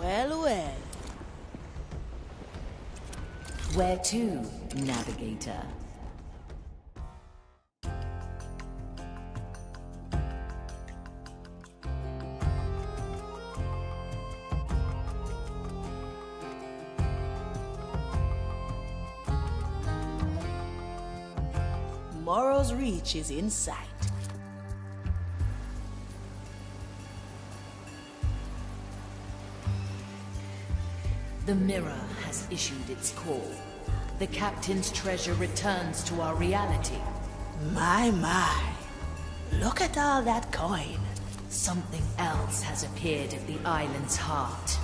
Well, well. Where to, Navigator? Morrow's Reach is in sight. The mirror has issued its call. The captain's treasure returns to our reality. My, my. Look at all that coin. Something else has appeared at the island's heart.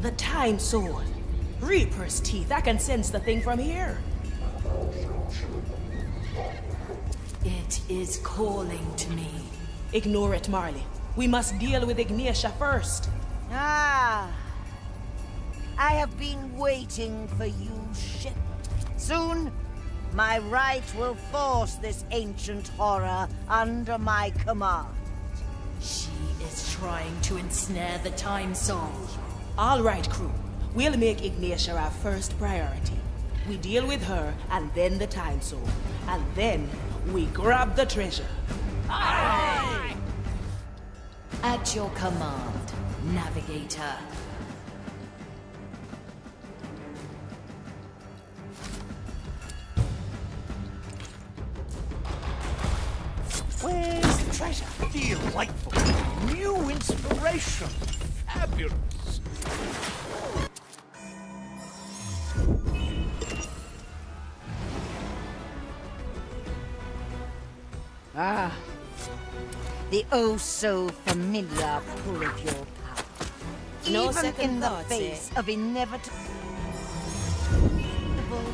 The Time Soul. Reaper's teeth. I can sense the thing from here. It is calling to me. Ignore it, Marley. We must deal with Ignacia first. Ah. I have been waiting for you, ship. Soon, my right will force this ancient horror under my command. She is trying to ensnare the Time Soul. All right, crew. We'll make Ignacia our first priority. We deal with her, and then the Time Soul. And then we grab the treasure. Aye. At your command, Navigator. Delightful. New inspiration. Fabulous. Ah. The oh so familiar pull of your power. No Even second in the thoughts, eh? face of inevitable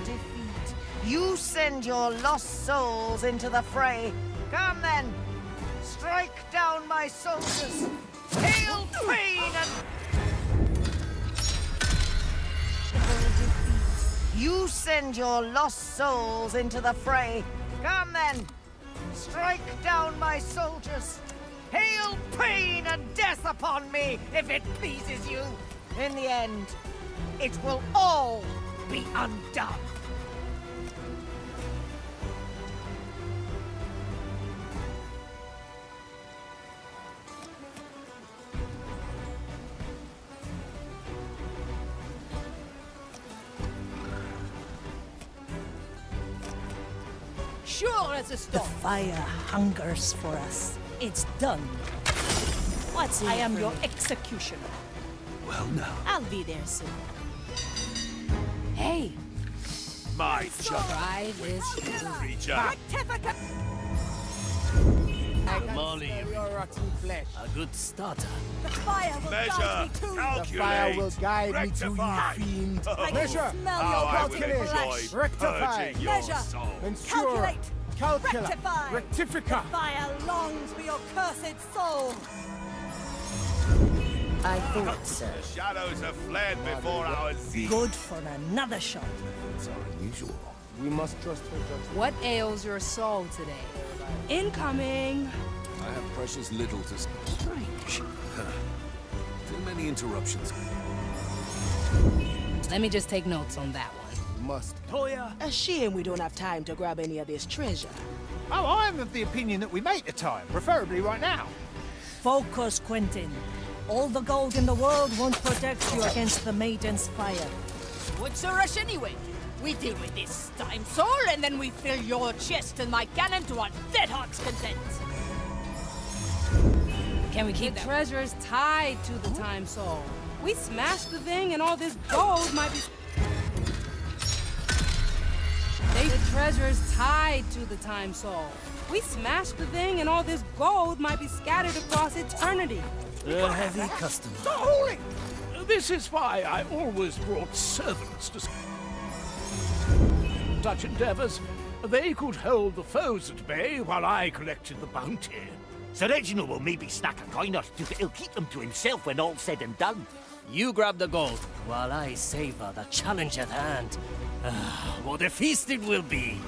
defeat, you send your lost souls into the fray. Come then, strike down my soldiers. Hail pain and. You send your lost souls into the fray. Come then, strike down my soldiers. Hail pain and death upon me, if it pleases you. In the end, it will all be undone. Sure as a The fire hungers for us. It's done. What's I am your executioner. Well now, I'll be there soon. Hey, my job. try this. Creature. Molly, your rotten flesh. a good starter. The fire will Measure. guide me to you. Calculate. The fire will guide me to Rectify. you, fiend. Oh, Measure. smell how your I will flesh. Rectify. Measure. soul. Ensure. Calculate. Calcula. Rectify. Rectifica. Fire longs for your cursed soul. I thought so. The shadows have fled before our zeal. Good for another shot. It's unusual. We must trust her judgment. What ails your soul today? Incoming. I have precious little to s- Strange. Too many interruptions. Let me just take notes on that one. Must. Toya. A shame we don't have time to grab any of this treasure. Oh, I'm of the opinion that we make the time, preferably right now. Focus, Quentin. All the gold in the world won't protect you against the Maiden's fire. What's the rush anyway? We deal with this time soul, and then we fill your chest and my cannon to our dead heart's content. Can we keep the treasure is tied to the time soul? We smashed the thing and all this gold might be... They, the treasure is tied to the time soul. We smashed the thing and all this gold might be scattered across eternity. A heavy customer. Holy! This is why I always brought servants to s- such endeavors. They could hold the foes at bay while I collected the bounty. Sir Reginald will maybe snack a coin or two, but he'll keep them to himself when all's said and done. You grab the gold, while I savor the challenge at hand. Ah, what a feast it will be!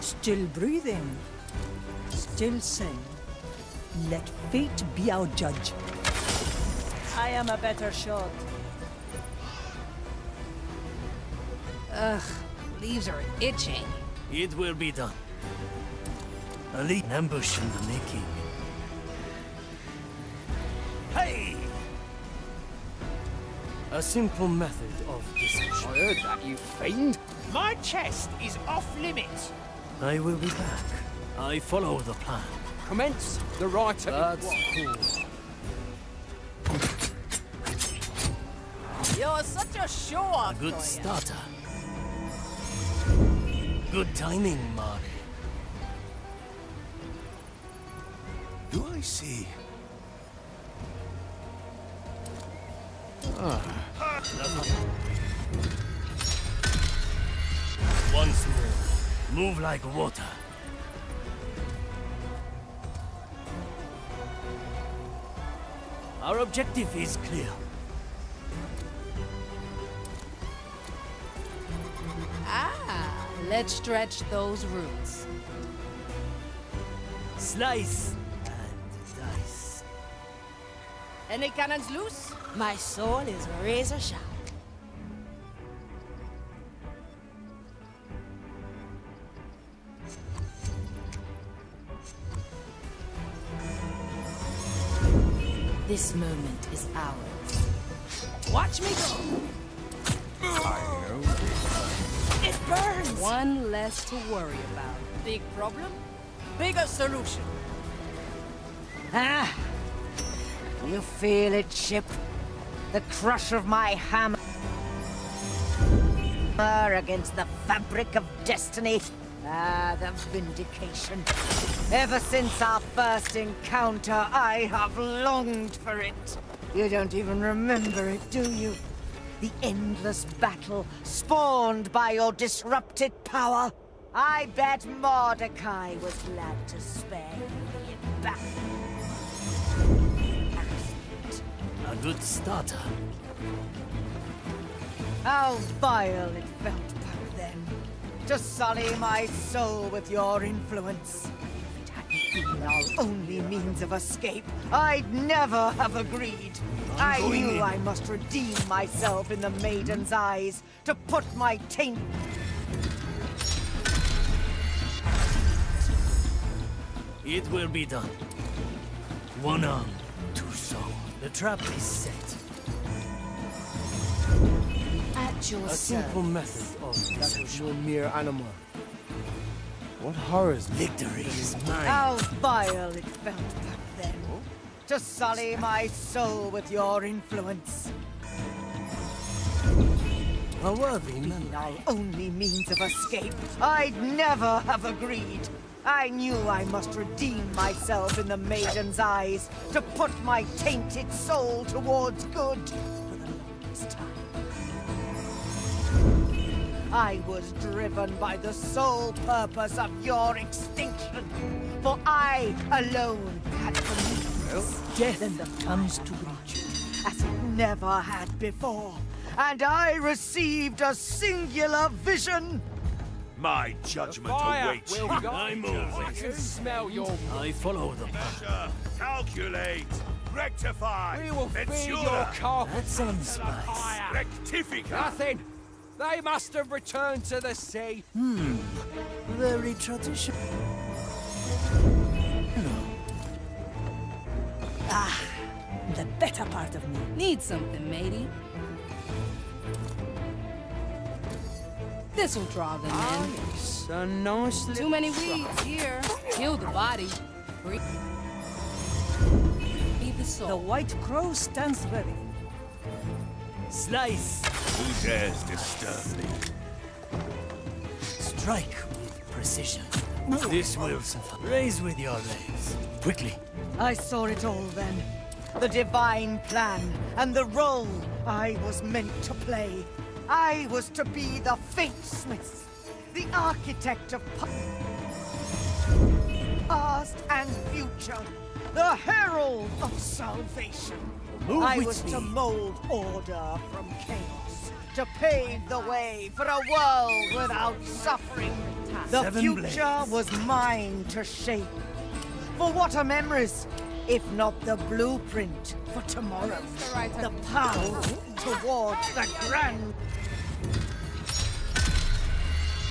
Still breathing. Still sane. Let fate be our judge. I am a better shot. Ugh, leaves are itching. It will be done. A lead ambush in the making. Hey! A simple method of deception. I heard that, you fiend. My chest is off limits. I will be back. I follow the plan. Commence the right of That's cool. You're such a A show-off, good Goya. starter. Good timing, Mari. Do I see? Once more, move like water. Our objective is clear. Ah, let's stretch those roots. Slice and dice. Any cannons loose? My soul is razor sharp. This moment is ours. Watch me go. It burns. One less to worry about. Big problem? Bigger solution. Ah! You feel it, ship? The crush of my hammer against the fabric of destiny. Ah, the vindication. Ever since our first encounter, I have longed for it. You don't even remember it, do you? The endless battle spawned by your disrupted power. I bet Mordechai was glad to spare you the battle. A good starter. How vile it felt back then. To sully my soul with your influence. If been our only means of escape, I'd never have agreed. I knew in. I must redeem myself in the maiden's eyes, to put my taint It will be done. One arm, two souls. The trap is set. At your A simple service. method of That deception. was mere animal. What horrors! Victory is mine. How vile it felt back then. To sully my soul with your influence. A worthy memory. our only means of escape, I'd never have agreed. I knew I must redeem myself in the maiden's eyes to put my tainted soul towards good for the longest time. I was driven by the sole purpose of your extinction, for I alone had believed death comes to reach you as it never had before, and I received a singular vision. My judgment awaits will you. I move. I can smell your... I follow the plan. Measure, calculate, rectify, We will feed your Vensura, carpet That sounds nice. rectifica. Nothing. They must have returned to the sea. Hmm. Very traditional. Ah, the better part of me. Need something, matey. This'll draw them in. So nice Too many weeds here. Kill the body. Free. Feed the The. White Crow stands ready. Slice. Who dares disturb me? Strike with precision. This will suffice. Raise with your legs. Quickly. I saw it all then. The divine plan and the role I was meant to play. I was to be the Fatesmith, the architect of past and future, the herald of salvation. I was to mold order from chaos, to pave the way for a world without suffering. The Seven future blades. was mine to shape. For what are memories if not the blueprint for tomorrow. The path towards the grand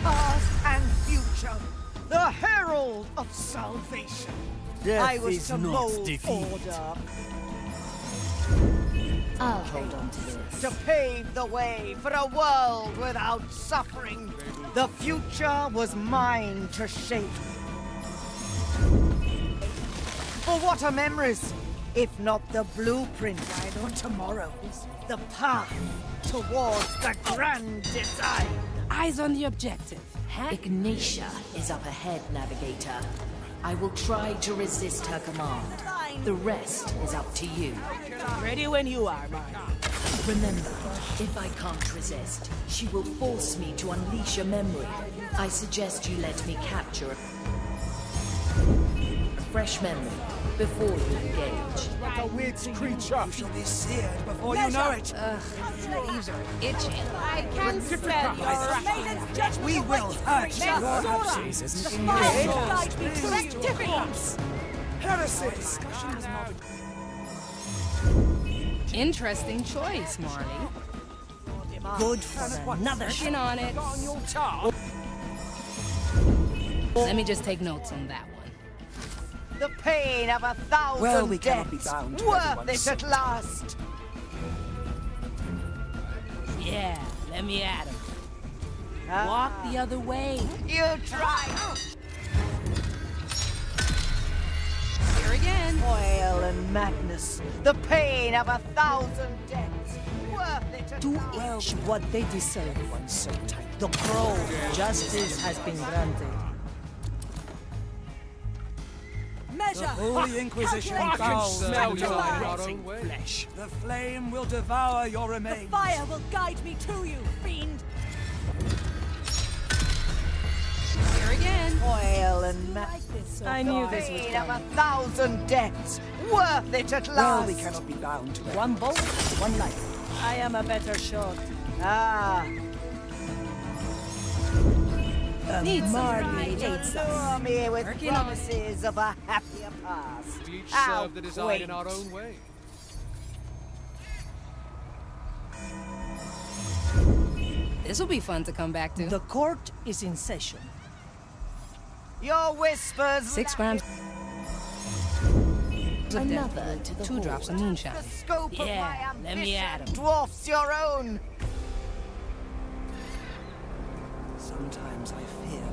past and future. The herald of salvation. Death I was is to not mold defeat. order I'll hold on to this. to pave the way for a world without suffering. The future was mine to shape. For what are memories, if not the blueprint for tomorrow? The path towards the grand design. Eyes on the objective. Ignacia is up ahead, Navigator. I will try to resist her command. The rest is up to you. Ready when you are, Marley. Remember, if I can't resist, she will force me to unleash a memory. I suggest you let me capture a fresh memory before you engage. Like a weird creature. You'll be seared before you know it. Ugh, sleeves are itching. I can smell your wrath. We will hurt your absences. Rectificums. Heresies. Interesting choice, Marley. Good for another Working on it. Let me just take notes on that one. The pain of a thousand Well, we cannot be deaths. bound Worth everyone's it at last. Yeah, let me at him. Ah. Walk the other way. You try. Here again. Toil and madness. The pain of a thousand deaths. Worth it at To last. each what they deserve. so tight. The crow, justice has been granted. Measure! Holy Inquisition Calculate. bows smell your your rotting flesh. The flame will devour your remains. The fire will guide me to you, fiend! Here again. Toil and madness. Like so I knew this was Pain of a thousand deaths. Worth it at last. Well, last. we cannot be bound to it. One bolt, one life. I am a better shot. Ah. Need some Marley pride. Lure us. me with Working promises of a happier past. We each How serve the design quaint. in our own way. This will be fun to come back to. The court is in session. Your whispers. Six grams. of Another to the Two drops of moonshine. The scope of Yeah, my let me at ambition 'em. dwarfs your own. Sometimes I fear.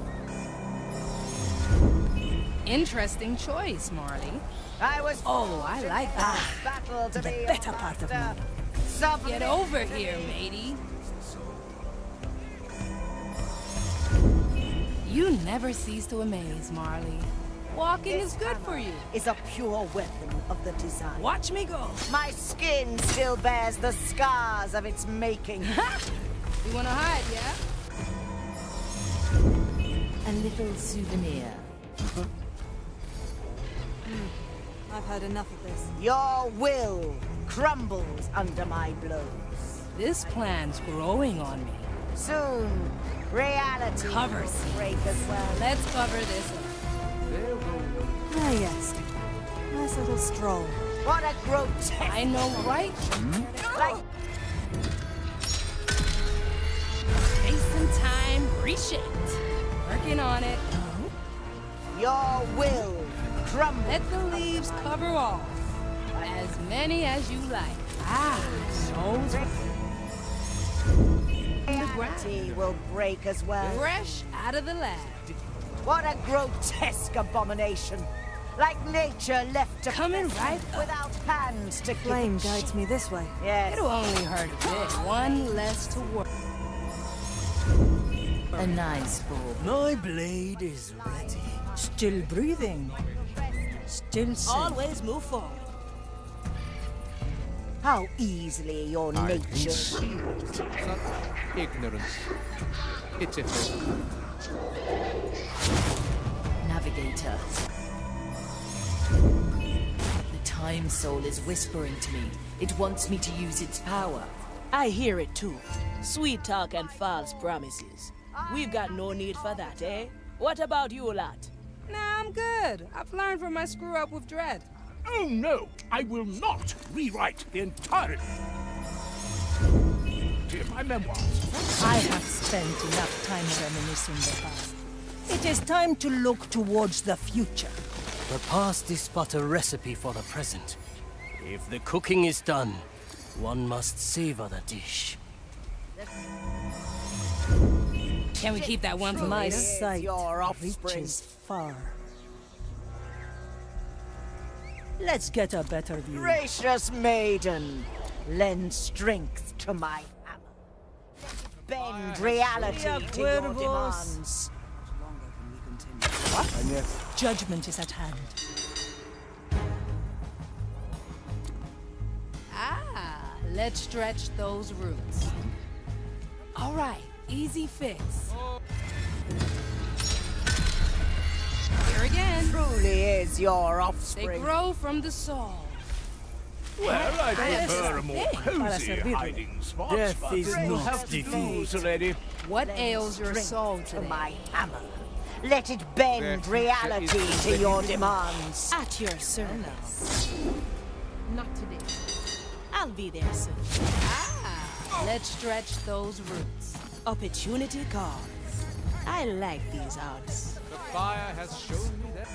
Interesting choice, Marley. I was Oh, I like that. Ah, battle to the be better part of me. Get over here, matey. You never cease to amaze, Marley. Walking is good for you. Is a pure weapon of the design. Watch me go. My skin still bears the scars of its making. You wanna hide, yeah? A little souvenir. I've heard enough of this. Your will crumbles under my blows. This plan's growing on me. Soon, reality Cover will scene. break as well. Let's cover this up. Ah, yes. Nice little stroll. What a grotesque I know, right? like Space and time reshaped. Working on it. your will crumbles. Let the leaves cover all. As many as you like. Ah, so Reality will break as well. fresh out of the lab. What a grotesque abomination. Like nature left to Coming right up. without hands to Flame guides me this way. Yes. It'll only hurt a bit. One less to work. A nice ball. My blade is ready. Still breathing. Still safe. Always move forward. How easily your nature Such ignorance. Pitiful. Navigator. The Time Soul is whispering to me. It wants me to use its power. I hear it too. Sweet talk and false promises. We've got no need for that, eh? What about you lot? Nah, I'm good. I've learned from my screw up with Dread. Oh no, I will not rewrite the entire of my memoirs. I have spent enough time reminiscing the past. It is time to look towards the future. The past is but a recipe for the present. If the cooking is done, one must savor the dish. Can we keep that one for My later? sight your offspring. reaches far. Let's get a better view. Gracious maiden, lend strength to my hammer. Bend reality to your Cuervos. demands. What? Judgment is at hand. Ah, let's stretch those roots. All right, easy fix. Here again. Truly is your offspring. They grow from the soul. Well, I prefer a more thing. Cozy hiding spot. Death but is we'll not have to defeat. lose, lady. What ails your Strength soul to today? my hammer. Let it bend reality to your demands. At your service. Not today. I'll be there soon. Ah, let's stretch those roots. Opportunity calls. I like these odds. The fire has shown me that.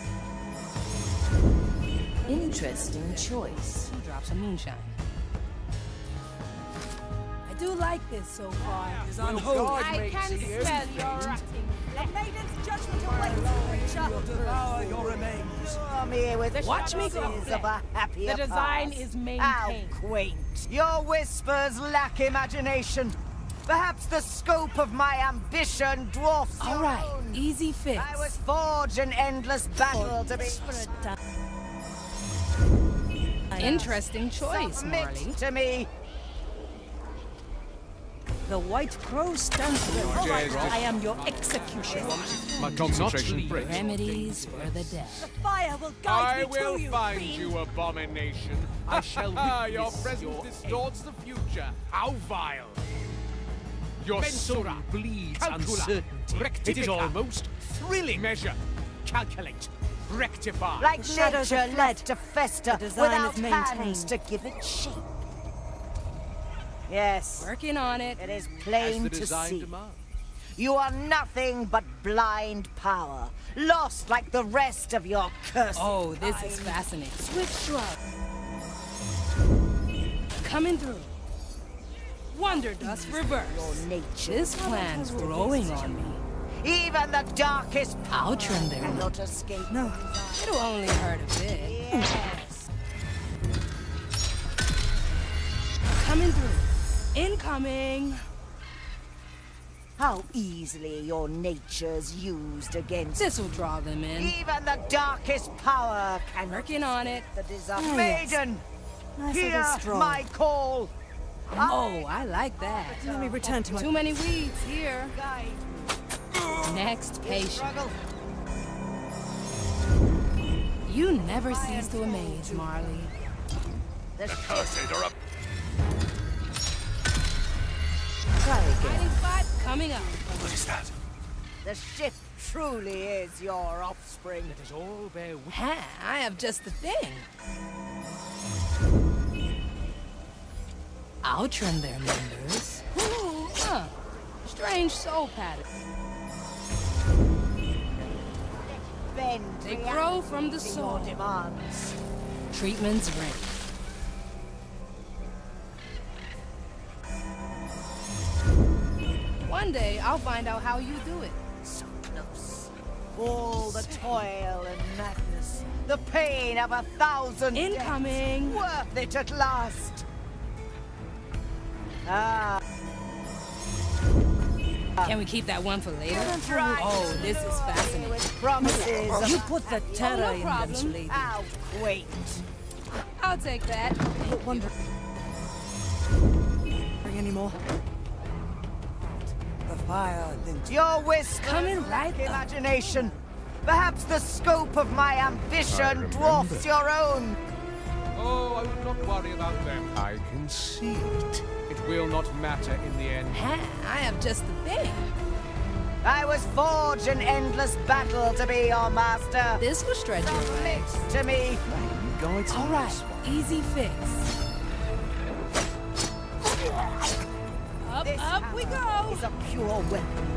Interesting choice. Two drops of moonshine. I do like this so far. Is unholy. I can smell your rotting. The maiden's judgment awaits, will devour your remains. Come here with Watch me go. of a happier The design past. is How maintained. quaint. Your whispers lack imagination. Perhaps the scope of my ambition dwarfs All your right, own. easy fix. I was forged an endless battle to be Interesting choice, submit Marley. to me. The white crow stands ready. Jazz, I am your executioner. My concentration breaks. Remedies for the dead. The fire will guide I me will to you. find fiend. you, abomination. I shall Your witness presence your distorts the future. How vile! Your Mensura, soul bleeds calcula, uncertainty. It is almost thrilling. Measure, calculate, rectify. Like The shadows nature have fled. left to fester The design without is hands to give it shape. Yes, Working on it. it is plain to see. demands. You are nothing but blind power, lost like the rest of your cursed. Oh, this is fascinating. Swift shrug. Coming through. Wonder dust reverse. Your nature. This plan's growing on me. Even the darkest power I'll trim their cannot escape. No. It'll only hurt a bit. Yes. Coming through. Incoming. How easily your nature's used against. This'll draw them in. Even the darkest power can Working on it. the desire. Ah. Maiden, Nice hear my call. Oh, I like that. Let me return to my... Too many weeds here. Next patient. You never cease to amaze, Marley. The ship Cursed are up. try again. Coming up. What is that? The ship truly is your offspring. Let us all bear witness. Ha, I have just the thing. I'll trim their members. Huh. Strange soul pattern. Bend They grow from the soul. demands. Treatment's ready. One day, I'll find out how you do it. So close. All the toil and madness, the pain of a thousand deaths. Incoming. Worth it at last. Ah. Can we keep that one for later? Try Oh, this is fascinating. with promises of You put the happy- terror no in them, problem. lady. How quaint. I'll take that. Wonder... Bring any more? The fire links. Your whispers Coming lack right up. imagination. Perhaps the scope of my ambition dwarfs your own. Oh, I will not worry about them. I can see it. It will not matter in the end. Ha, I have just the thing. I was forged in endless battle to be your master. This will stretch your Submit legs. to me. guides me. All right, easy fix. Up, This up we hammer go. Is a pure weapon.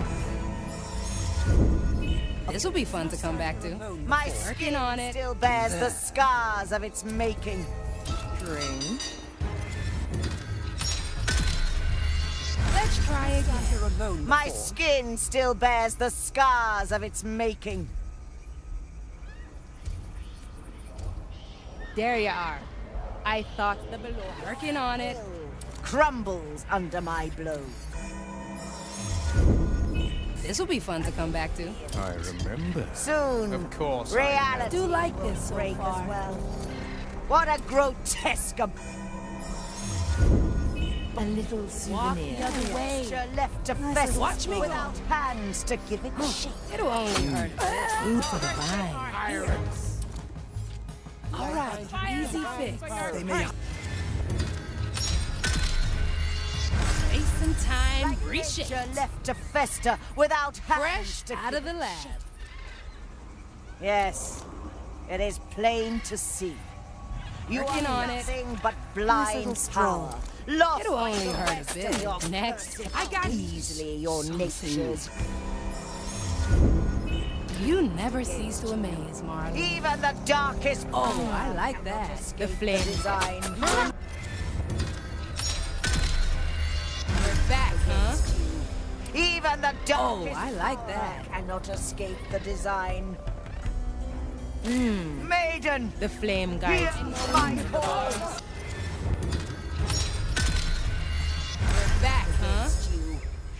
This will be fun to come back to. My Working skin on it. still bears the scars of its making. Drink. Let's try again. Here alone. My skin still bears the scars of its making. There you are. I thought the below. Working on it. Crumbles under my blow. This will be fun to come back to. I remember. Soon, Of course Reality. I do like this so break far. as well. What a grotesque ab- A little Walk souvenir. the other way. You're left to fester Watch me go. without hands to give it shape. It'll only hurt. Food for the vine. All right, easy fix. They may Space and time, You're reshape. left to fester without hands Fresh to out of the it lab. shape. Yes, it is plain to see. You Working are on it. nothing but blind stroll. power. Lost It'll only hurt a bit. Next. I got easily your nature's. You never cease to amaze, Marley. Even the darkest Oh, I like that. The flame. design. We're back, huh? Even the darkest Oh, I like that. cannot escape the design. Hmm. Maiden, The flame hear guides. my call. We're back, huh?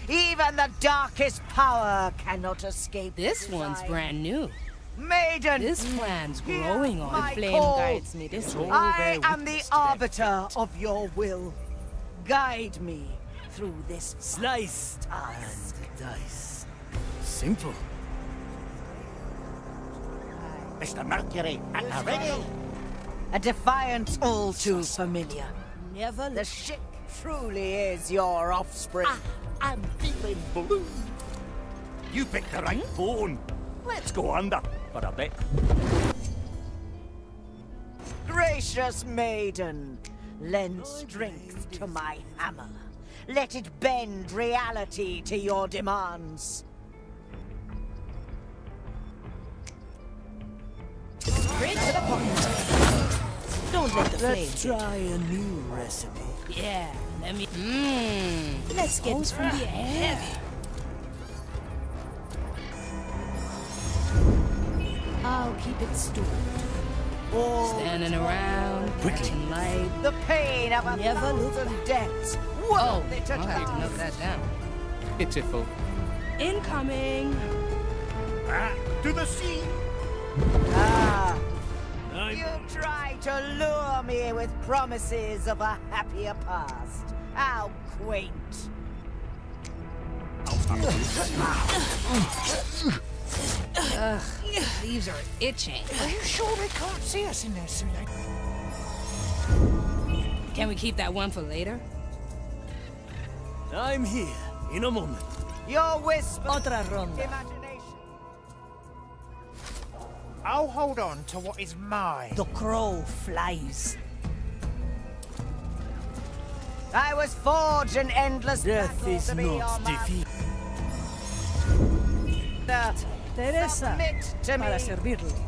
Even the darkest power cannot escape This the one's brand new. Maiden, This plan's Hear growing on. The flame call. guides me this way. I am the arbiter of your will. Guide me through this Slice task. and dice. Simple. Mr. Mercury, at the ready. A defiance all too familiar. Never The ship truly is your offspring. Ah, I'm feeling blue. You picked the right hmm? phone. Let's go under for a bit. Gracious maiden, lend strength to my hammer. Let it bend reality to your demands. Straight to the point. Don't let the flame. Let's try a new recipe. Yeah, let me. Mmm. Let's get Goes from the air. I'll keep it stored. Standing around, catching light. The pain of a Never look thousand deaths. Oh, Worth it I'll have to note that down. Pitiful. Incoming. Back to the sea. Ah, I'm you try to lure me with promises of a happier past. How quaint. Ugh, leaves are itching. Are you sure they can't see us in there, Sule? Can we keep that one for later? I'm here in a moment. Your whisper. Otra ronda. Imagination. I'll hold on to what is mine. The crow flies. I was forged in endless Death battle is to be your not master. defeat. Teresa, Submit to para me. servirle.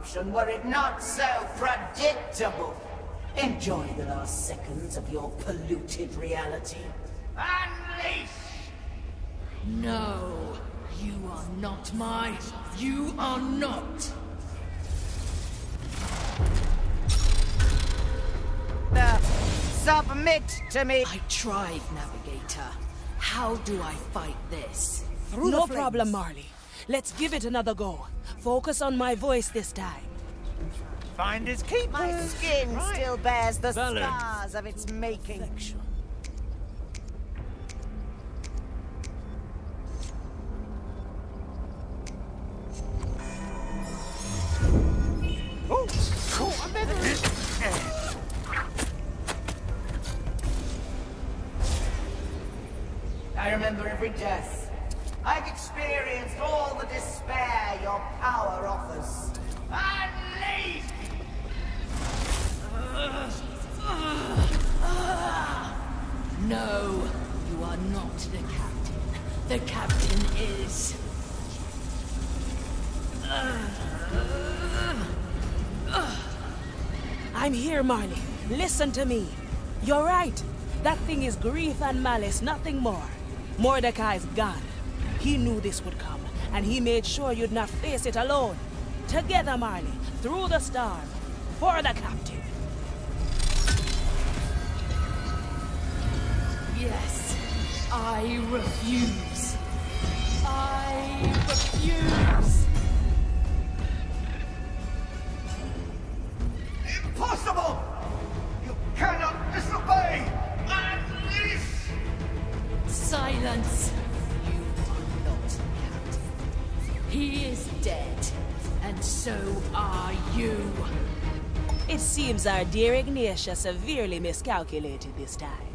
Interruption were it not so predictable. Enjoy the last seconds of your polluted reality. Unleash! No, you are not mine. You are not. Uh, submit to me. I tried, Navigator. How do I fight this? Through no problem. Marley. Let's give it another go. Focus on my voice this time. Find his keeper. My skin right. still bears the scars of its making. Perfection. I remember every death. I've experienced all the despair your power offers. Unleash! No, you are not the captain. The captain is... I'm here, Marley. Listen to me. You're right. That thing is grief and malice, nothing more. Mordechai's gone. He knew this would come, and he made sure you'd not face it alone. Together, Marley, through the storm, for the captain. Yes, I refuse. I refuse. Seems our dear Ignacia severely miscalculated this time.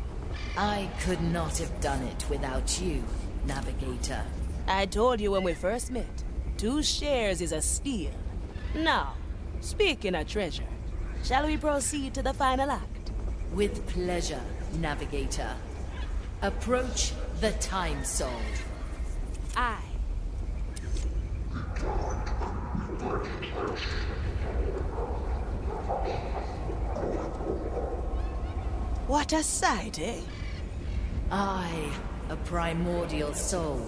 I could not have done it without you, Navigator. I told you when we first met, two shares is a steal. Now, speaking of treasure, shall we proceed to the final act? With pleasure, Navigator. Approach the Time Soul. Aye. What a sight, eh? I, a primordial soul,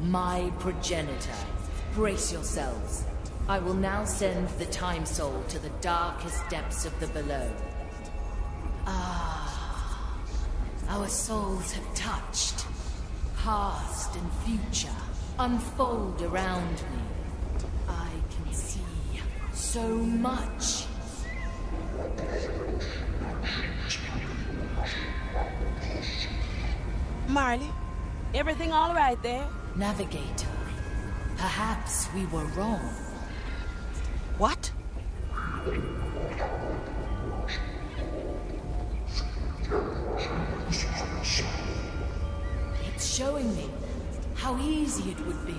my progenitor. Brace yourselves. I will now send the Time Soul to the darkest depths of the below. Ah, our souls have touched. Past and future unfold around me. I can see so much. Marley, everything all right there? Navigator, perhaps we were wrong. What? It's showing me how easy it would be.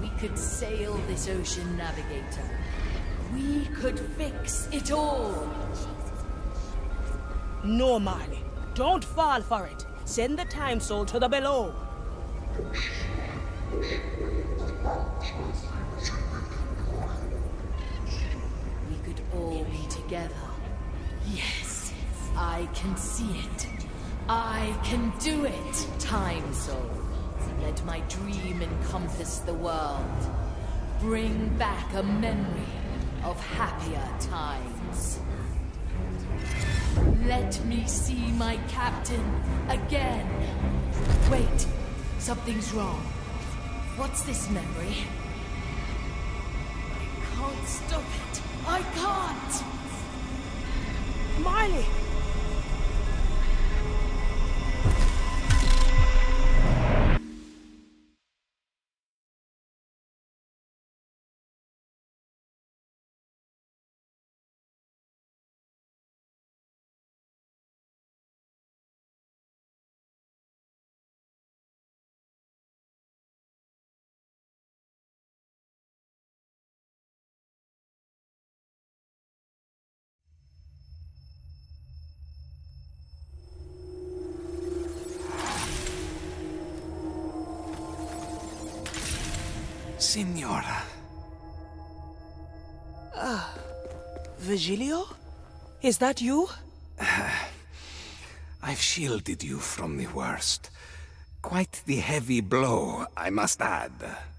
We could sail this ocean, Navigator. We could fix it all. No, Marley. Don't fall for it. Send the time soul to the below. We could all be together. Yes, I can see it. I can do it, Time Soul. Let my dream encompass the world. Bring back a memory of happier times. Let me see my captain again. Wait, something's wrong. What's this memory? I can't stop it. I can't! Marley! Signora. Ah, Virgilio? Is that you? I've shielded you from the worst. Quite the heavy blow, I must add.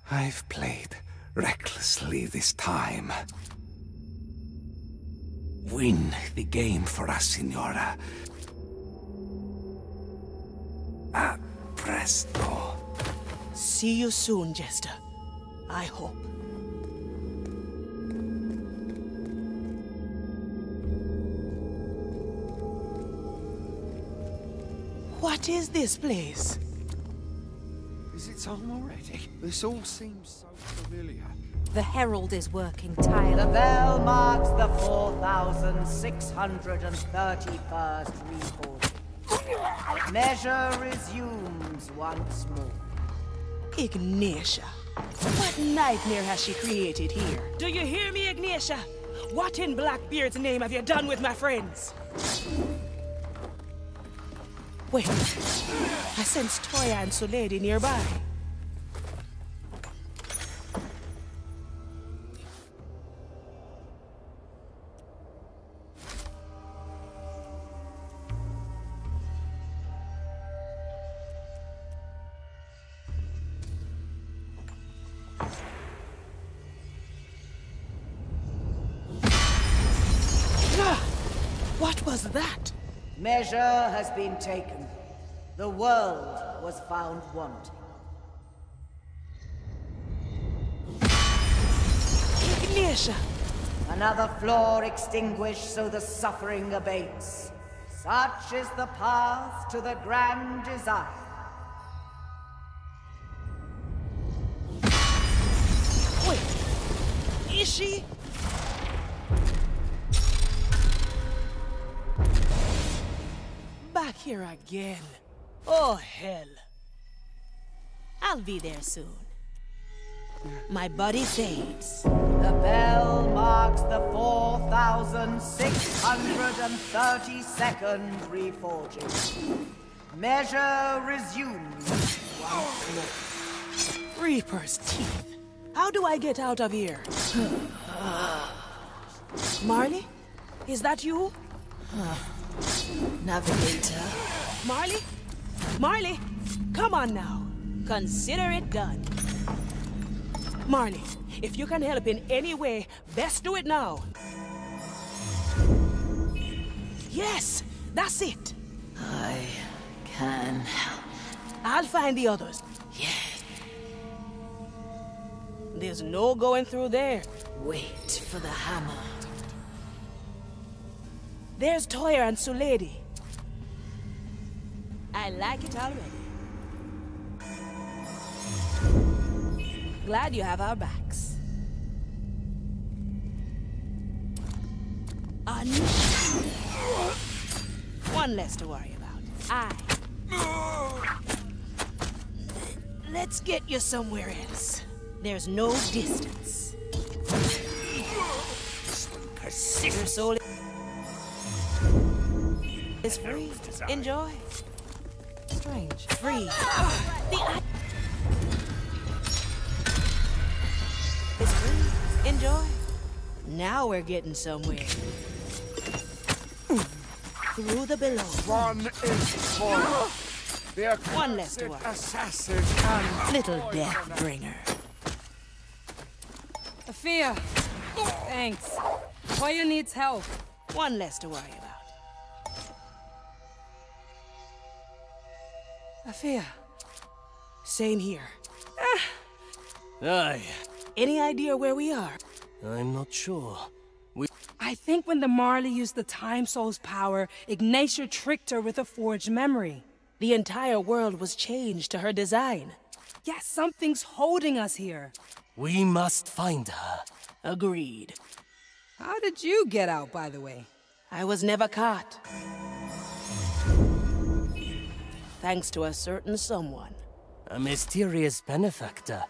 I've played recklessly this time. Win the game for us, Signora. A presto. See you soon, Jester. I hope. What is this place? Is it time already? This all seems so familiar. The Herald is working The bell marks the 4,631st reforging. Measure resumes once more. Ignacia. What nightmare has she created here? Do you hear me, Ignacia? What in Blackbeard's name have you done with my friends? Wait. I sense Toya and Suleidy nearby. Measure has been taken. The world was found wanting. Ignacia! Another floor extinguished so the suffering abates. Such is the path to the grand design. Wait. Is she? Back here again. Oh, hell. I'll be there soon. My body fades. The bell marks the 4,632nd reforging. Measure resumes once more. Reaper's teeth. How do I get out of here? Marley? Is that you? Navigator. Marley? Marley? Come on now. Consider it done. Marley, if you can help in any way, best do it now. Yes, that's it. I can help. I'll find the others. Yes. There's no going through there. Wait for the hammer. There's Toya and Suleidy. I like it already. Glad you have our backs. Un One less to worry about. I. Let's get you somewhere else. There's no distance. Soul is free. Enjoy. Strange. Free. The is free. Enjoy. Now we're getting somewhere. Through the below. One is for the One less to worry. assassin and Little death bringer. Afia, thanks. Toya needs help. One less to worry about. Afia. Same here. Ah. Aye, Any idea where we are? I'm not sure. We I think when the Marley used the Time Soul's power, Ignacia tricked her with a forged memory. The entire world was changed to her design. Yes, something's holding us here. we must find her. Agreed. How did you get out, by the way? I was never caught. Thanks to a certain someone. A mysterious benefactor.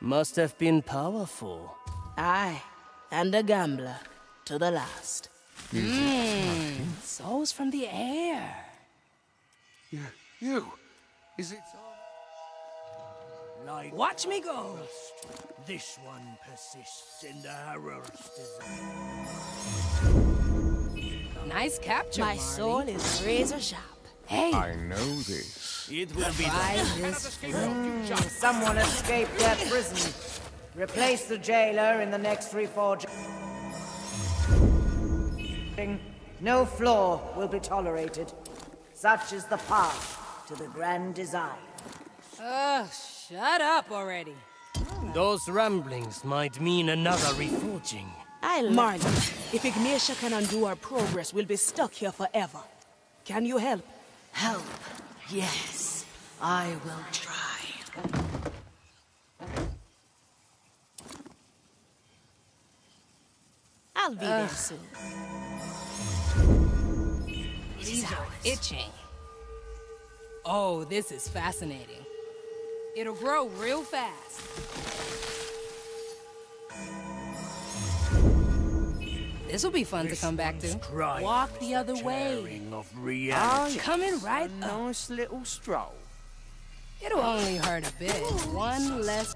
Must have been powerful. Aye, and a gambler to the last. Mmm, souls from the air. you. You. Is it? Like Watch me go. this one persists in the Herald's Nice capture, My Marley. soul is razor sharp. Hey, I know this. It will be try done. this. Hmm, Someone escaped their prison. Replace the jailer in the next reforging. No flaw will be tolerated. Such is the path to the grand design. Ugh, shut up already. Those ramblings might mean another reforging. I'll Marley, if Ignacia can undo our progress, we'll be stuck here forever. Can you help? Help. Yes, I will try. I'll be Ugh. there soon. These are itching. Oh, this is fascinating. It'll grow real fast. This'll be fun to come back to. Walk the other way. Of Oh, reality. coming right a up. nice little stroll. It'll only hurt a bit. One less.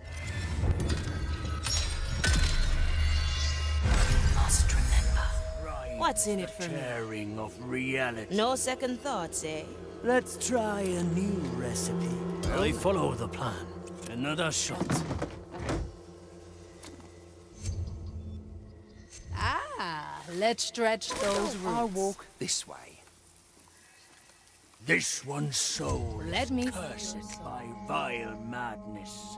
Must remember. What's in it for me? Sharing of reality. No second thoughts, eh? Let's try a new recipe. I follow the plan. Another shot. Let's stretch those roots. I'll walk this way. This one's soul Let is me cursed soul. by vile madness.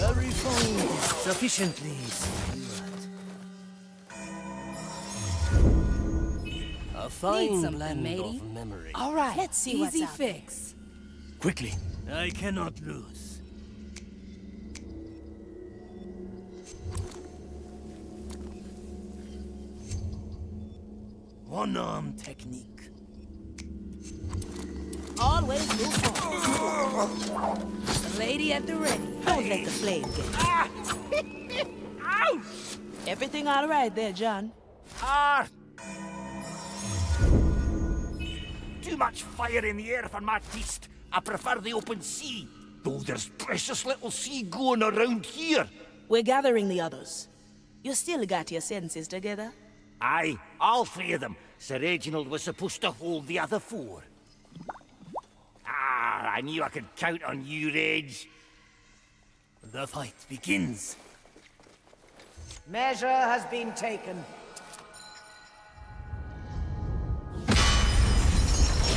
A refined is sufficiently. A fine something, blend matey? of memory. All right, Let's see what's easy out there. fix. Quickly, I cannot lose. One-arm technique. Always move forward. The lady at the ready. Don't let the flame get you. Everything all right there, John? Ah! Too much fire in the air for my taste. I prefer the open sea. Though there's precious little sea going around here. We're gathering the others. You still got your senses together? Aye, all three of them. Sir Reginald was supposed to hold the other four. Ah, I knew I could count on you, Reg. The fight begins. Measure has been taken.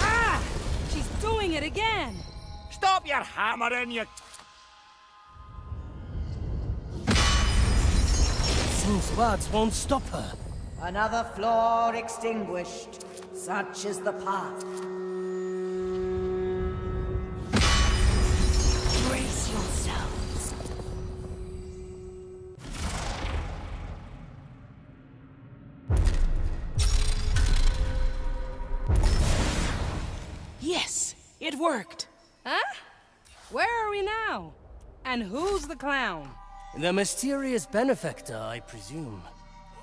Ah! She's doing it again! Stop your hammering, you... Since words won't stop her. Another floor extinguished. Such is the path. Brace yourselves. Yes, it worked. Huh? Where are we now? And who's the clown? The mysterious benefactor, I presume.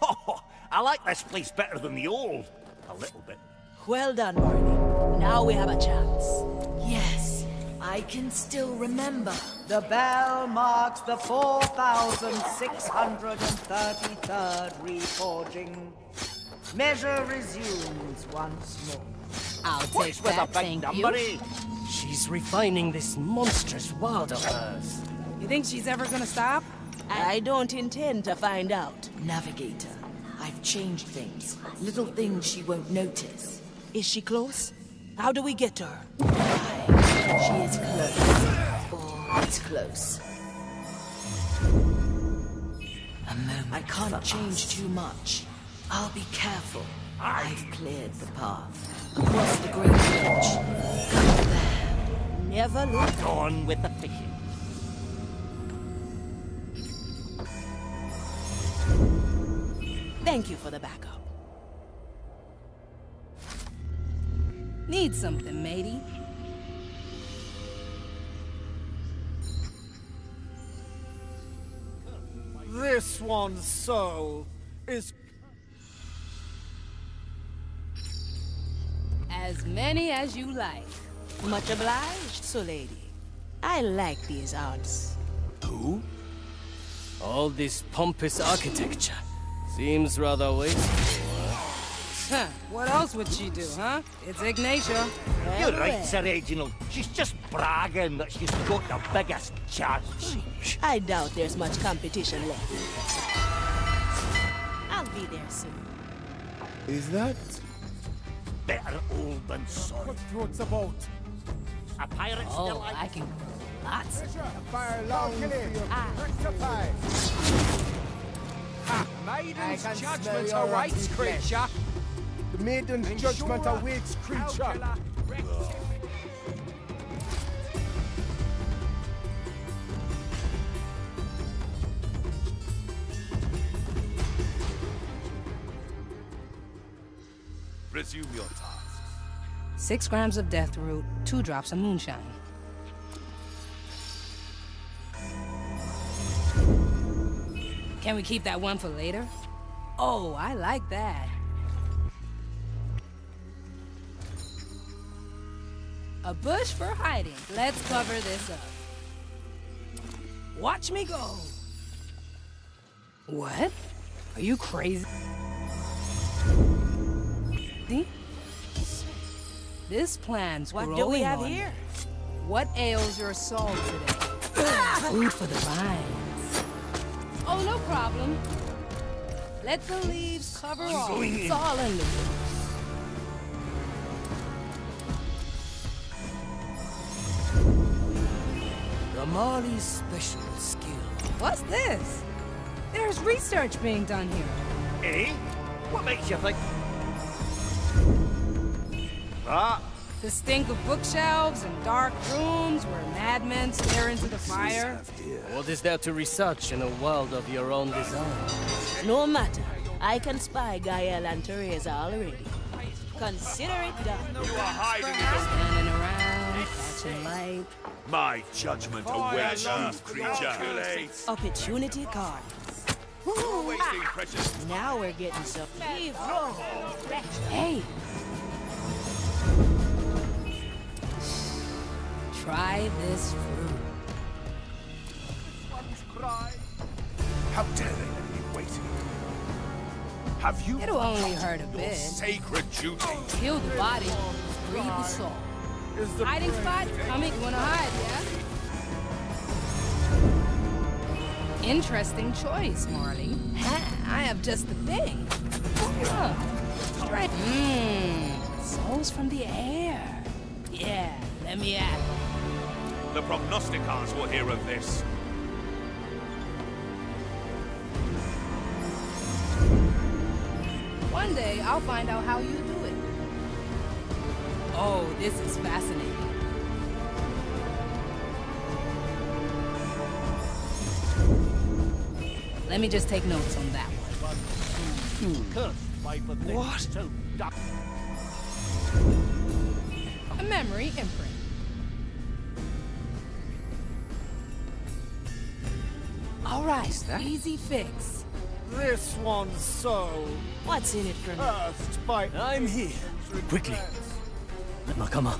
I like this place better than the old. A little bit. Well done, Marley. Now we have a chance. Yes, I can still remember. The bell marks the 4,633rd reforging. Measure resumes once more. I'll take What's with a that, big thank number, you. She's refining this monstrous world of hers. You think she's ever gonna stop? I don't intend to find out. Navigator, I've changed things. Little things she won't notice. Is she close? How do we get to her? She is close. Or it's close. A moment. I can't change too much. I'll be careful. I've cleared the path. Across the Great Bridge. Go there. Never look. On with the fishing. Thank you for the backup. Need something, matey. This one's soul is As many as you like. Much obliged, so lady. I like these arts. Who? All this pompous architecture seems rather wasteful. Huh, what else would she do, huh? It's Ignacia. You're right, Sir Reginald. She's just bragging that she's got the biggest chance. I doubt there's much competition left. I'll be there soon. Is that? Better old than sorry. What's about? A pirate Oh, still alive? I can grow lots of Fire long ah. for your the Maiden's judgment awaits, creature. The maiden's judgment awaits, creature. Resume your tasks. Six grams of death root, two drops of moonshine. Can we keep that one for later? Oh, I like that. A bush for hiding. Let's cover this up. Watch me go. What? Are you crazy? This plan's What growing do we have here? What ails your soul today? Ah! Food for the vines. Oh, no problem. Let the leaves cover I'm all. It's all in the Ramali's special skill. What's this? There's research being done here. Eh? What makes you think? Ah, The stink of bookshelves and dark rooms where madmen stare into the fire. What is there to research in a world of your own design? No matter. I can spy Gael and Teresa already. Consider it done. You are hiding in Standing around, catching light. the... My judgment awaits you, creature. Opportunity cards. Wasting precious... Now we're getting some. Leave room. Hey! Try this fruit. How dare they let me wait? Have you... It'll only hurt a your bit. sacred duty? Heal the body, breathe the soul. Hiding spot? Coming, you wanna hide, yeah? Interesting choice, Marley. Ha, I have just the thing. Huh. Right. Mmm, souls from the air. Yeah, let me at it. The prognosticars will hear of this. One day, I'll find out how you do it. Oh, this is fascinating. Let me just take notes on that one. Hmm. Cursed by the thing What? A memory imprint. Right, easy fix. This one's so... What's in it for me? Cursed by I'm here. Quickly. Let Nakama.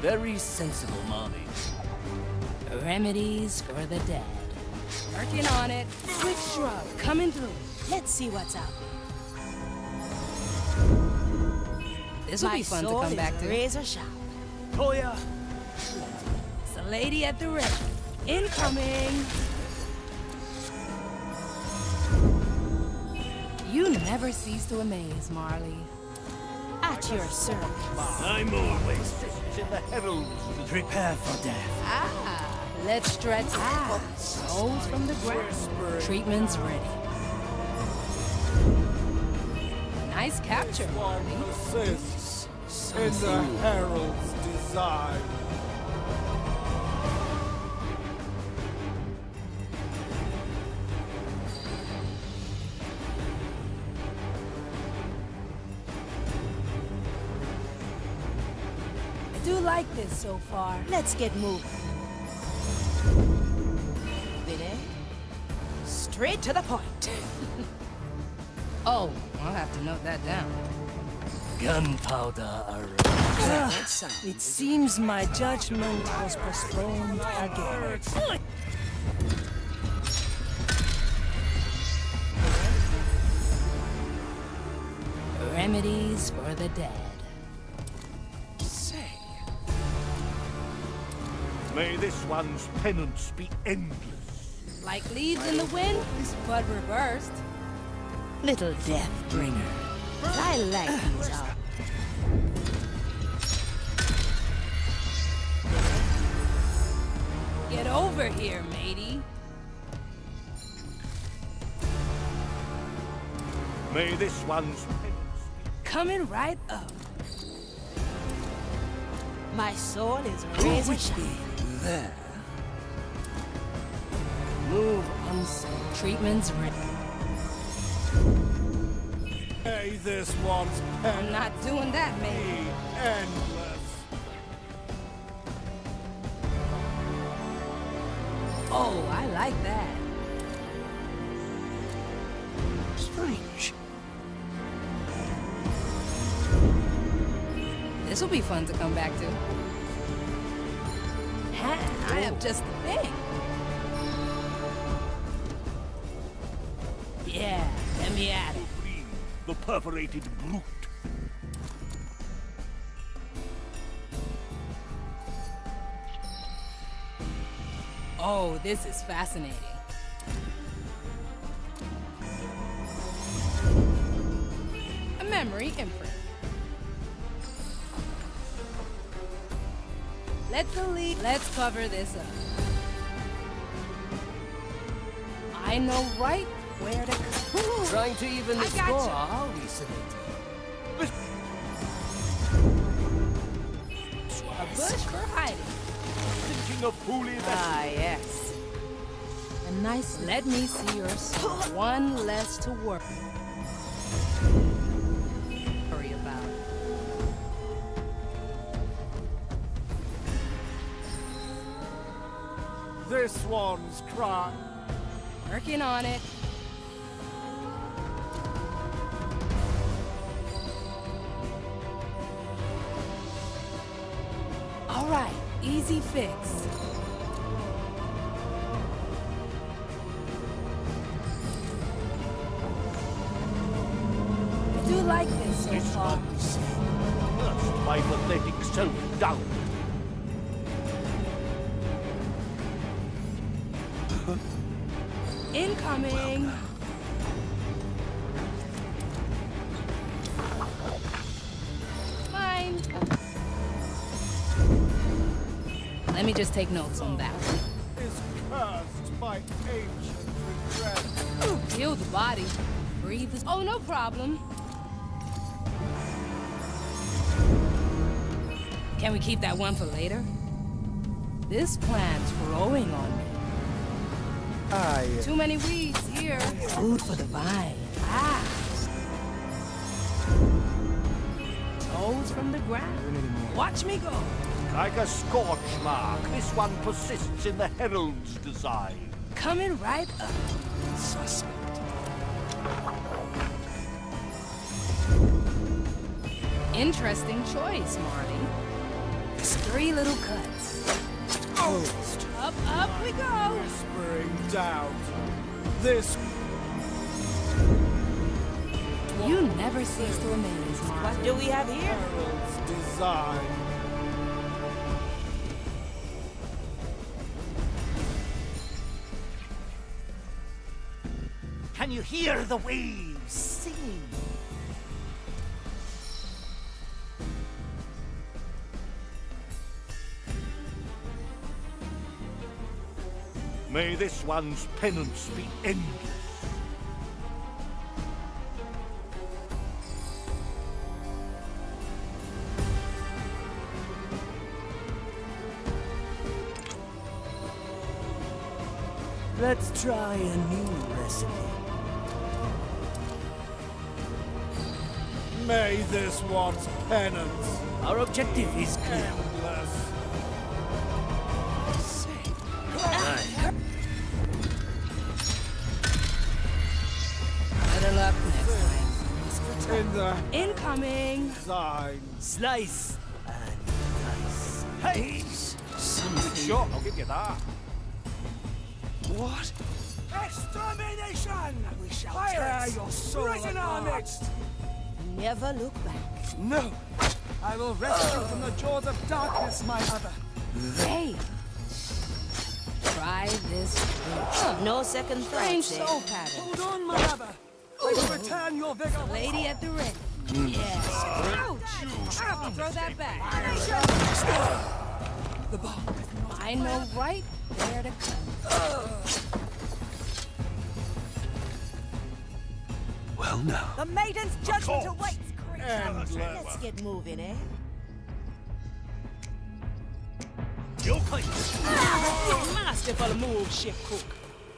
Very sensible, Mommy. Remedies for the dead. Working on it. Quick shrub, coming through. Let's see what's out This will be fun to come back to. razor sharp. Toya! It's a lady at the ready. Incoming! You never cease to amaze, Marley. At your service. I'm always in the heralds. Prepare for death. Ah, let's stretch out. Souls from the ground. Treatment's ready. Nice capture, Marley. persists in the herald's design. I do like this so far. Let's get moving. Vinny, straight to the point. Oh, I'll have to note that down. Gunpowder array. Ah, it seems my judgment was postponed again. Remedies for the dead. Say. May this one's penance be endless. Like leaves in the wind, but reversed. Little death bringer. I like uh, these out. Get over here, matey. May this one's Coming right up. My soul is razor sharp. there. Move unsafe. Treatment's ready. Hey, this one's I'm not doing that, man. endless. Oh, I like that. Strange. This will be fun to come back to. Ha, I have oh. just the thing. Yeah, let me at it. The perforated brute. Oh, this is fascinating. A memory imprint. Let's delete. Let's cover this up. I know right where to. Trying to even the I score, gotcha. are we, Senator? A bush for hiding. Thinking of fooling Ah, yes. A nice. Let me see your soul. One less to work. Worry about. This one's crying. Working on it. Easy fix. I do like this so far. Nursed my pathetic self-doubt. Just take notes on that. Is cursed by ancient regret. Heal the body. Breathe. Oh, no problem. Can we keep that one for later? This plant's growing on me. I. Too many weeds here. Food for the vine. Ah. Toes from the ground. Watch me go. Like a scorch mark, this one persists in the Herald's design. Coming right up. Suspect. Interesting choice, Marley. Three little cuts. Oh. Up, up we go. Whispering doubt. This You never cease to amaze, Marley. What do we have here? Herald's design. You hear the waves singing? May this one's penance be endless. Let's try a new recipe. May this one's penance. Our objective is clear. Endless. Better luck next time. In the Incoming. design. Slice and dice. Hey! Good shot, I'll give you that. What? Extermination! We shall tear your soul Prison apart. Never look back. No! I will rescue you from the jaws of darkness, my other. Hey. Try this. fruit. No second Strange thoughts. eh? soul pattern. Hold on, my mother. I will return your vigor. Lady at the ready. Yes. Ouch! Ouch! Throw that back. The bomb. I know right where to cut. Now. The maiden's judgment awaits, creature. Let's get moving, eh? You'll Masterful move, ship cook.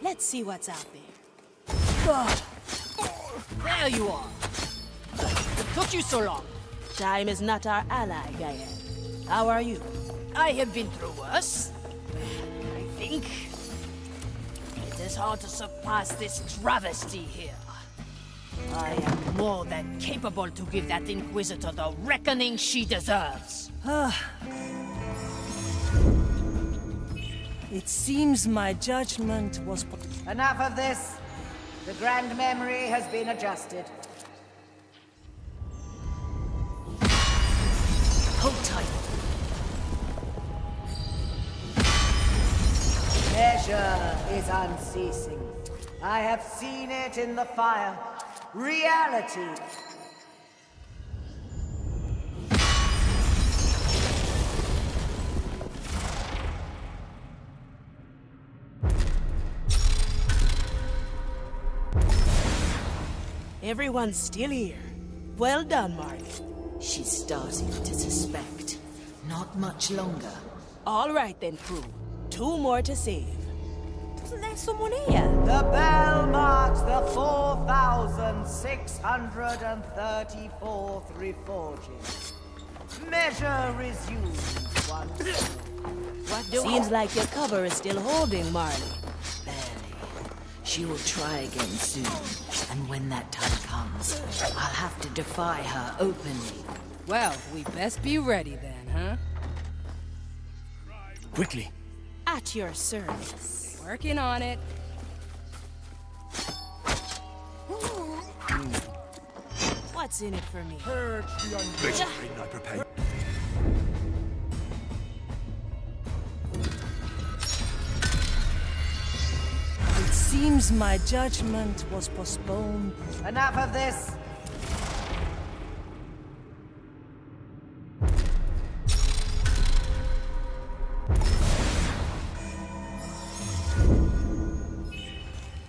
Let's see what's out there. There you are. It took you so long. Time is not our ally, Gael. How are you? I have been through worse. I think it is hard to surpass this travesty here. I am more than capable to give that Inquisitor the reckoning she deserves. it seems my judgment was. Enough of this. The Grand Memory has been adjusted. Hold tight. Measure is unceasing. I have seen it in the fire. Reality. Everyone's still here. Well done, Marley. She's starting to suspect. Not much longer. All right then, crew. Two more to save. Isn't there someone here? The bell marks the 4,634th reforging. Measure resumes once. What do Seems like your cover is still holding, Marley. Barely. She will try again soon. And when that time comes, I'll have to defy her openly. Well, we best be ready then, huh? Quickly. At your service. Working on it. What's in it for me? Purge the unbelieving I prepare. It seems my judgment was postponed. Enough of this.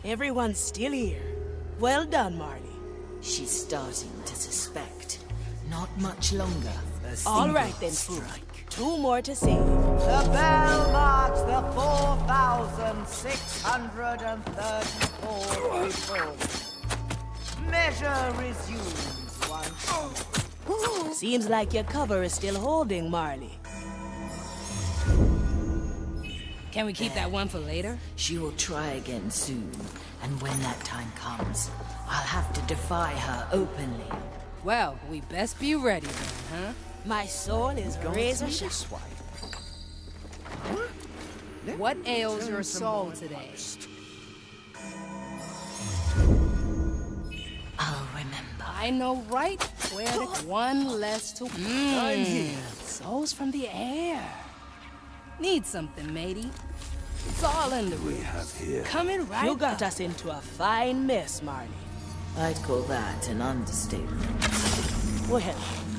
Everyone's still here. Well done, Marley. She's starting to suspect. Not much longer. All right then, single crew. Two more to save. The bell marks the 4,634th reforging. Measure resumes once more. Seems like your cover is still holding, Marley. Can we keep that one for later? She will try again soon. And when that time comes, I'll have to defy her openly. Well, we best be ready then, huh? My soul is razor sharp. What ails your soul today? I'll remember. I know right where to... One less to... Hmm. I'm here. Souls from the air. Need something, matey. It's all in the room. We have here. Coming right You got up. us into a fine mess, Marley. I'd call that an understatement. Well,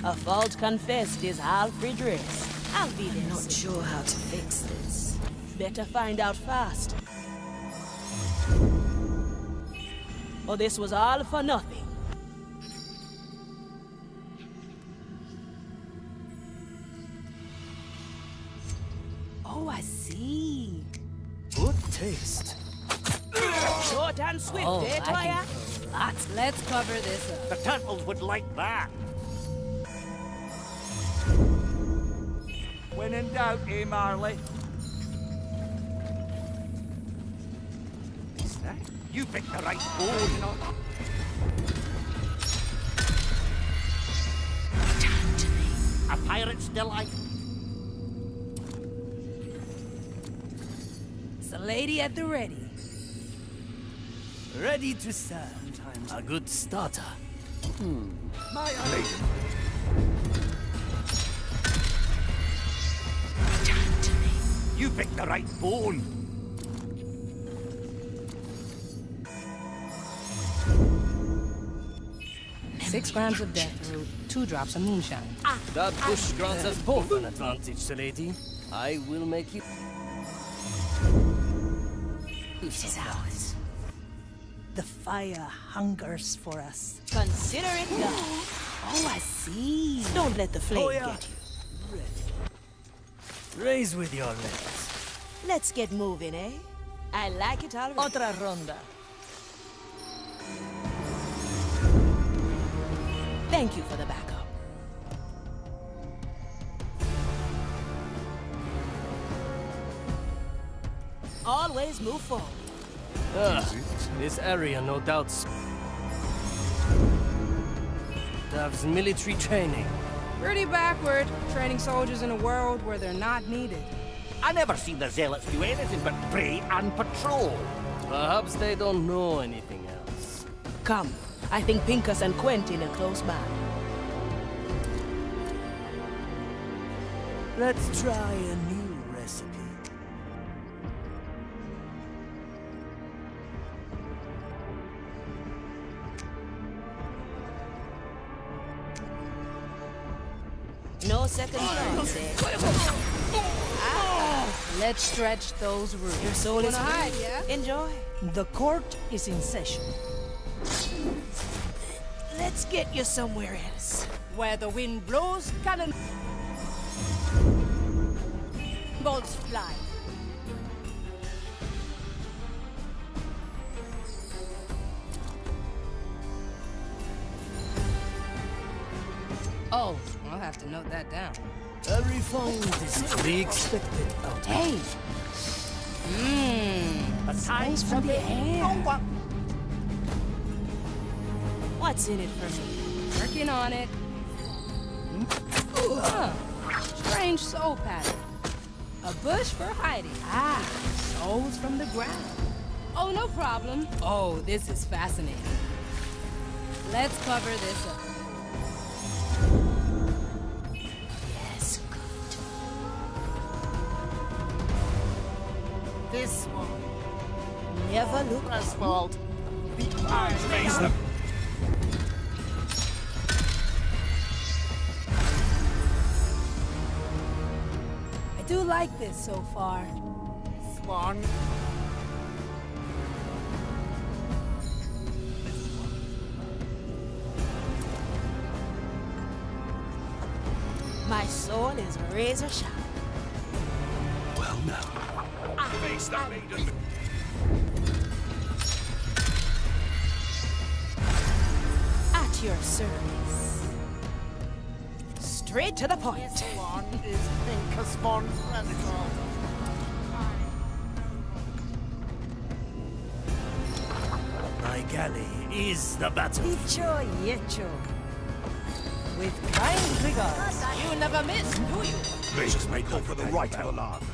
a fault confessed is half redress. I'll be there. Not sure how to fix this. Better find out fast. Or this was all for nothing. Oh, I see. Good taste. Short and swift, Oh, eh, I can Toya? Go lots. Let's cover this up. The turtles would like that. When in doubt, eh, Marley? You picked the right bone. A pirate's delight. It's the lady at the ready. Ready to serve. A good starter. My lady. You picked the right bone. Six grams of death root, two drops of moonshine. That bush grants us both an advantage, lady. I will make you... It is ours. The fire hungers for us. Consider it done. Oh, I see. Don't let the flame Oh, yeah. get you. Raise with your legs. Let's get moving, eh? I like it already. Otra ronda. Thank you for the backup. Always move forward. Ah, this area no doubt s- Dav's military training. Pretty backward, training soldiers in a world where they're not needed. I never seen the zealots do anything but pray and patrol. Perhaps they don't know anything else. Come. I think Pinkus and Quentin are close by. Let's try a new second thoughts, eh? Let's stretch those roots. Your soul is hide, yeah? Enjoy. The court is in session. Let's get you somewhere else. Where the wind blows, cannon bolts fly. Oh, I'll have to note that down. Every find is to be expected out. Hey! Mmm. Smells from the air. What's in it for me? Working on it. Huh. Strange soul pattern. A bush for hiding. Ah, souls from the ground. Oh, no problem. Oh, this is fascinating. Let's cover this up. This one. Never look Asphalt. Face them. I do like this so far. Swan. My soul is razor sharp. Now. Face the. At your service. Straight to the point. This one is Pinkus von Fresnel. My galley is the battle. Dicho y hecho. With kind regards. You never miss, do you? Vicious may go for the right alarm.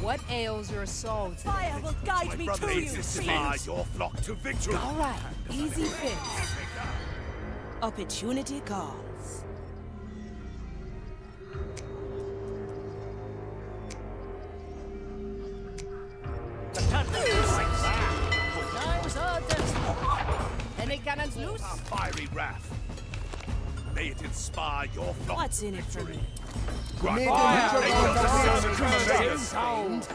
What ails your soul today? Fire will guide My me brother to you. needs to spy your flock to victory. All right, easy fix. Opportunity calls. Inspire your flock What's in it for me? Grant Fire! May your descendants remain Sound.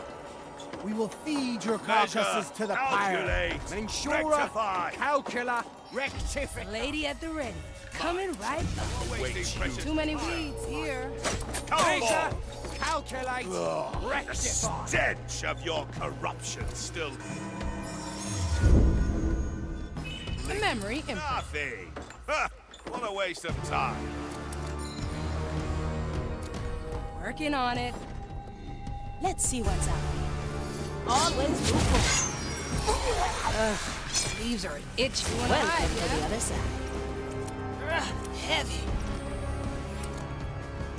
We will feed your Measure, carcasses to the pyre. calculate, Mensura, rectify. calcula, rectify. Lady at the ready. Coming right up. Too many weeds here. Come Measure, on. calculate, Ugh, the rectify. stench of your corruption still A memory imp- nothing. Ha, what a waste of time. Working on it. Let's see what's out there. Always move forward. Ugh, leaves are itchy. Wanna Welcome to the other side. Ugh, heavy.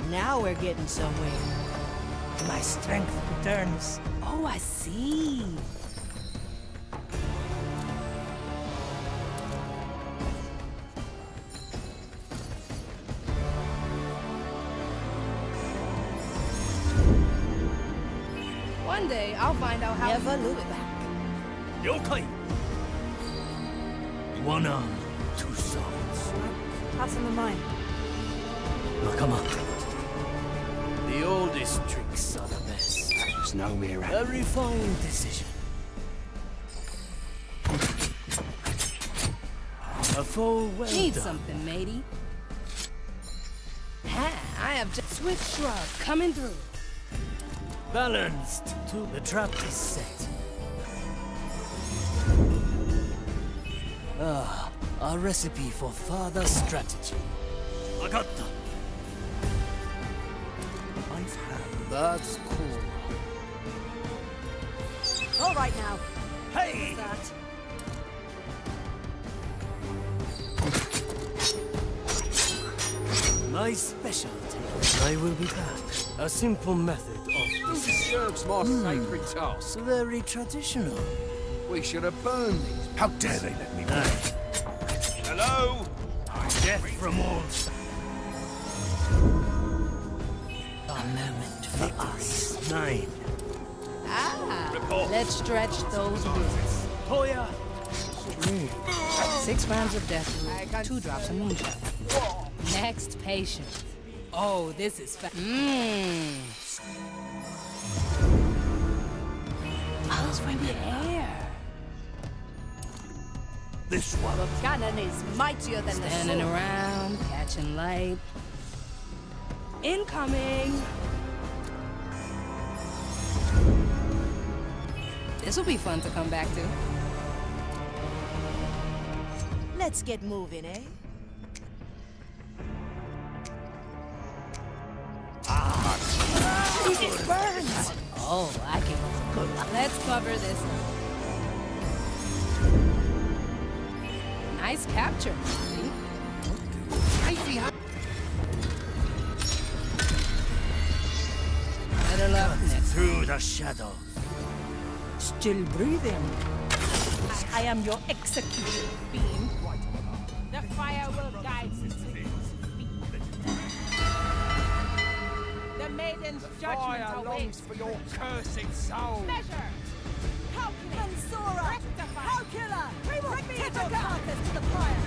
Now we're getting somewhere. My strength returns. Oh, I see. Day, I'll find out how Never you do look it. back. Yokai! One arm, two swords. Pass on the mine. Nakama. The oldest tricks are the best. There's no mere A refined decision. A foe well Need done. something, matey. Ha, I have just swift shrug coming through. Balanced. To the trap is set. Ah, a recipe for further strategy. Agatta. I've had. That's cool. All right now. Hey! That. My specialty. I will be back. A simple method of Who deserves more sacred task? Very traditional. We should have burned these. How dare they let me Aye. Hello? I death from all sides. A moment for us. Nine. Ah, Report. let's stretch those wrists. Toya! Six grams of death, two drops of moonshine. Next patient. Oh, this is fa- Mmm. From the air. This one. The cannon is mightier than the Standing around, catching light. Incoming. This will be fun to come back to. Let's get moving, eh? It burns. Oh, I can. Let's cover this. Nice capture. Molly. Better luck next. Through the shadows. Still breathing. I am your execution fiend. The fire will guide you The judgment Fire longs awaits. for your cursed soul. Measure. Mansora! Rectify. Calcula! We will take your carcass to the fire!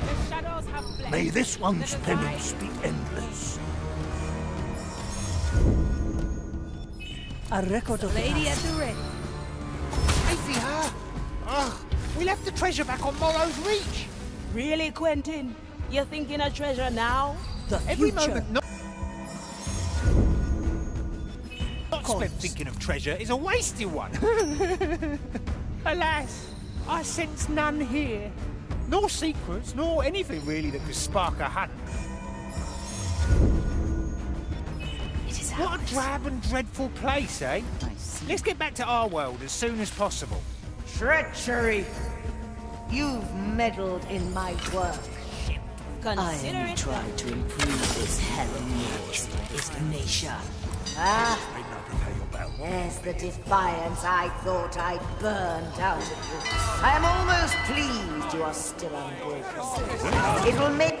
The shadows have fled. May this one's penance be endless. A record of Lady at the ready. I see her. Ugh, we left the treasure back on Morrow's Reach. Really, Quentin? You're thinking of treasure now? the Every future. moment not, spent thinking of treasure is a wasted one. Alas, I sense none here. Nor secrets, nor anything really that could spark a hunt. It is What a drab and dreadful place, eh? I see. Let's get back to our world as soon as possible. Treachery! You've meddled in my work. Consider it done. to improve this hell of yours, Ignacia. Ah, there's the defiance I thought I'd burned out of you. I am almost pleased you are still unbroken. It will make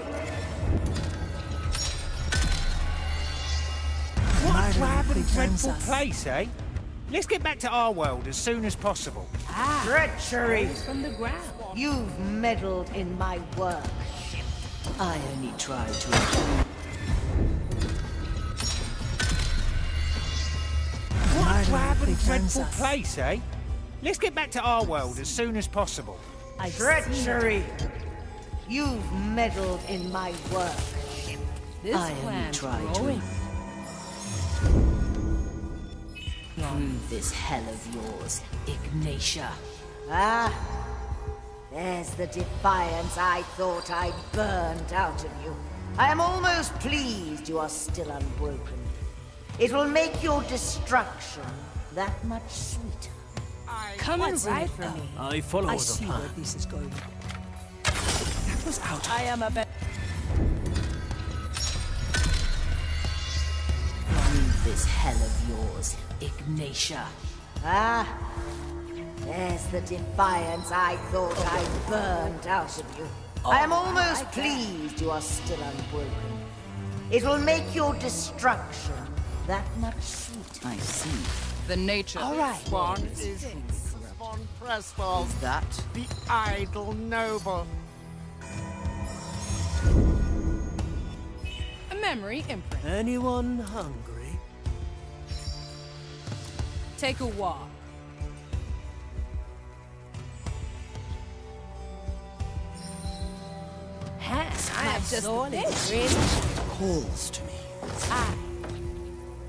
What a drab and dreadful us. place, eh? Let's get back to our world as soon as possible. treachery. From the ground. You've meddled in my work. I only try to drab and dreadful place, eh? Let's get back to our world as soon as possible. I see. Treachery. You've meddled in my work. This I only plant's try to growing. Prove this hell of yours, Ignacia. Ah, there's the defiance I thought I'd burned out of you. I am almost pleased you are still unbroken. It will make your destruction that much sweeter. Coming What's in right it for for me. I follow I the see plan. where this is going. That was out. I am a bit. Prove this hell of yours, Ignacia. Ah, there's the defiance I thought I'd burned out of you. I am almost pleased you are still unbroken. It will make your destruction that much sweeter. I see. The nature. All right. One is von Pressfall, Is that? the idle noble. A memory imprint. Anyone hungry? Take a walk. Ha, I have just soul the. Calls to me. I,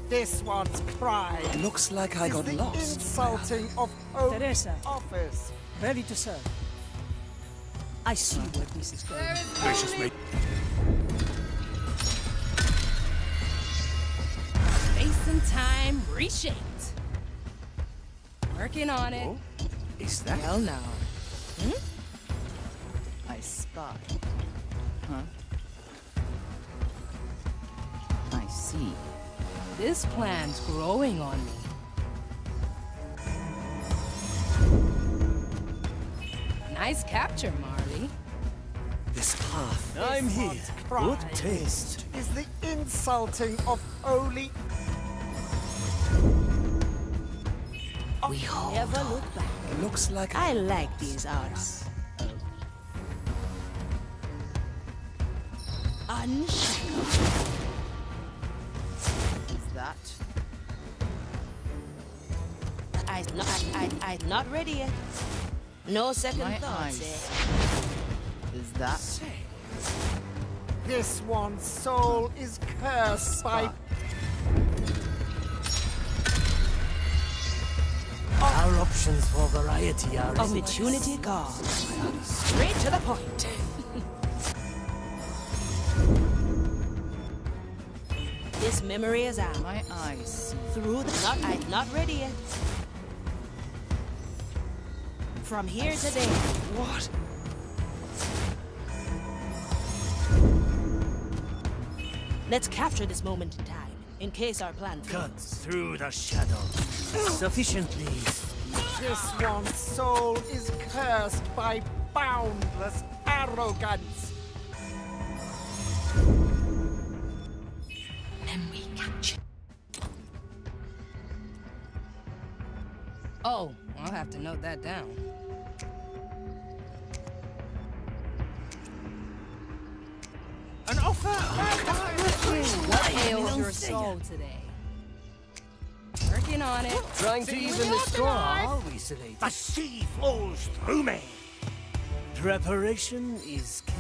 This one's pride. Looks like I is got the lost. insulting of oath Teresa. office. Ready to serve. I see where this is going. Gracious me. Space and time reshaped. Working on it. Oh, Is that? Well now. Hmm? I spy. Huh? I see. This plan's growing on me. Nice capture, Marley. This path. I'm here. Pride Good taste. is the insulting of holy. We never look back. Looks like I like these arts. Unshackled. Is that? I, no, I, I, I'm not ready yet. No second My thoughts, eh? Is that? This one's soul is cursed by. Our options for variety are Opportunity calls. Straight to the point. this memory is out. My eyes. Through the not I'm not ready yet. From here to there. What? Let's capture this moment in time, in case our plan cut through the shadow. Sufficiently. This one's soul is cursed by boundless arrogance. Memory capture. Oh, I'll have to note that down. An offer? What ails your soul today? Working on it. Trying to even the score, are we, Salate? The sea flows through me. Preparation is key.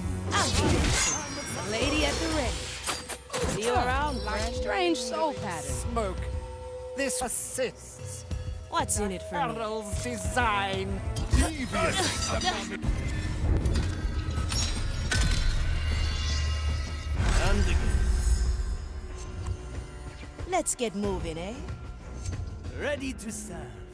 Lady at the ready. See you around, friend. Strange soul pattern. Smoke. This assists. What's in it for me? Errol's design. And again. Let's get moving, eh? Ready to serve.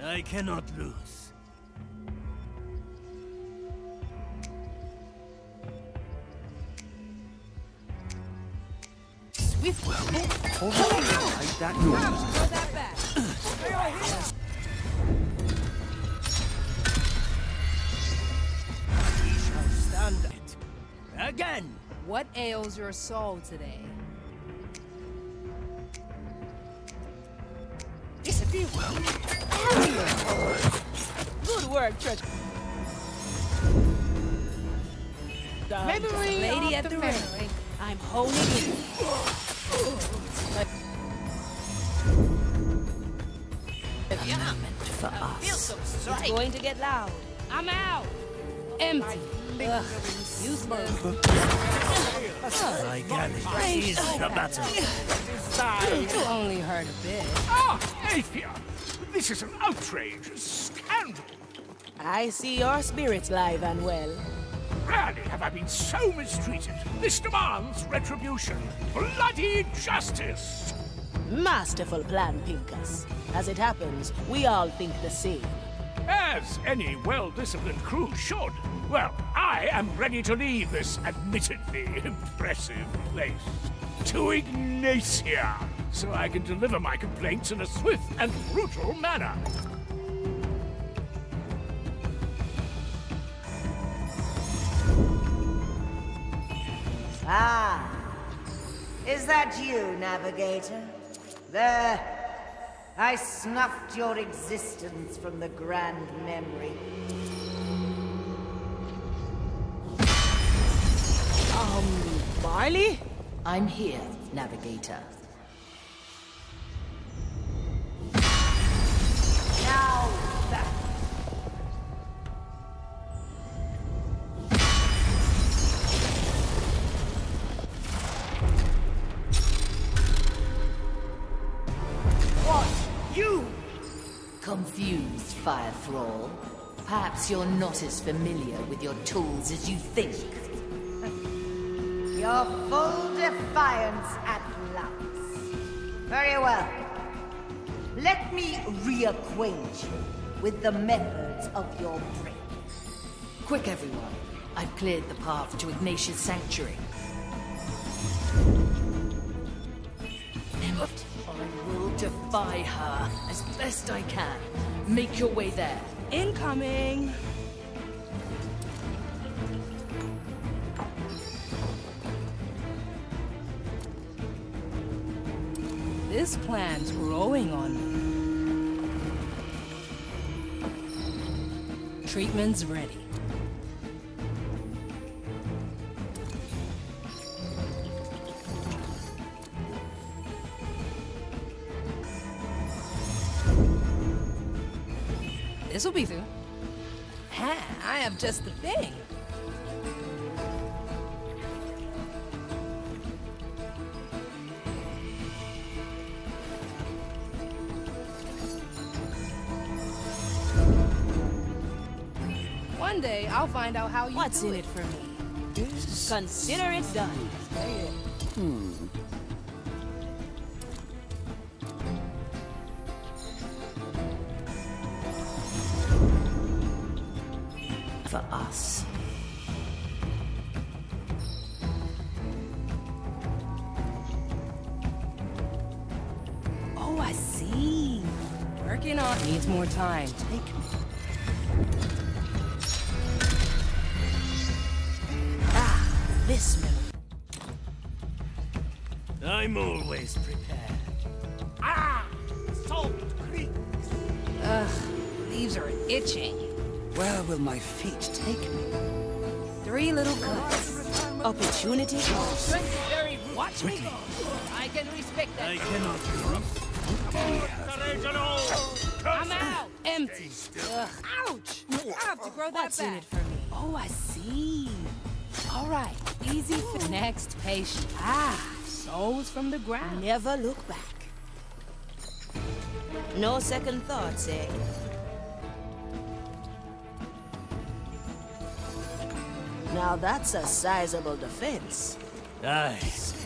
I cannot lose. Ails your soul today? Good work, Church. Memory Lady at the ready. I'm honing in. For us. It's going to get loud. I'm out. Empty. Ugh, useless. I gather this is the battle. You only heard a bit. Ah, Afia! This is an outrage, a scandal. I see your spirits live and well. Rarely have I been so mistreated. This demands retribution. Bloody justice! Masterful plan, Pinkus. As it happens, we all think the same. As any well-disciplined crew should. Well, I am ready to leave this admittedly impressive place. To Ignacia, so I can deliver my complaints in a swift and brutal manner. Ah, is that you, Navigator? There. I snuffed your existence from the grand memory. Um, Marley? I'm here, Navigator. Now Confused, Fire Thrall. Perhaps you're not as familiar with your tools as you think. Your full defiance at last. Very well. Let me reacquaint you with the methods of your brain. Quick, everyone. I've cleared the path to Ignacia's sanctuary. I will defy her as best I can. Make your way there. Incoming! This plan's growing on me. Treatment's ready. This'll be through. Ha! I have just the thing. One day, I'll find out how you What's do in it for me? Consider it done. Itching. Where will my feet take me? Three little cuts. Opportunity cost. Watch me go. I can respect that. I cannot I'm out. Empty. Ugh. Ouch. I have to grow that What's in back. it for me? Oh, I see. All right. Easy for next patient. Ah, souls from the ground. Never look back. No second thoughts, eh? Now that's a sizable defense. Aye,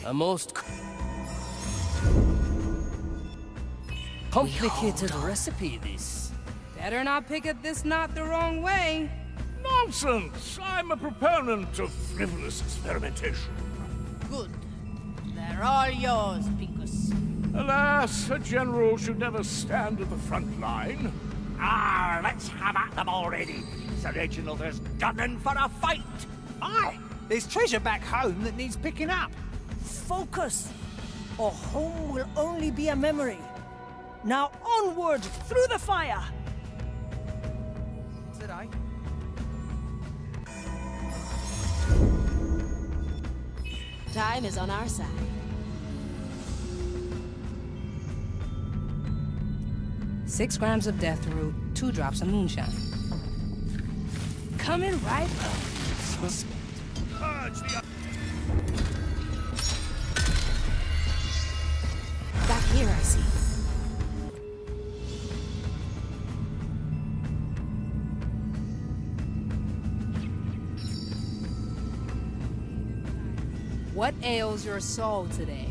a most complicated recipe, this. Better not pick at this knot the wrong way. Nonsense! I'm a proponent of frivolous experimentation. Good. They're all yours, Pinkus. Alas, a general should never stand at the front line. Ah, let's have at them already. Sir Reginald is gunning for a fight. Aye, there's treasure back home that needs picking up. Focus, or home will only be a memory. Now onward, through the fire! Said I. Time is on our side. Six grams of death root, two drops of moonshine. Coming right up. Back here, I see. What ails your soul today?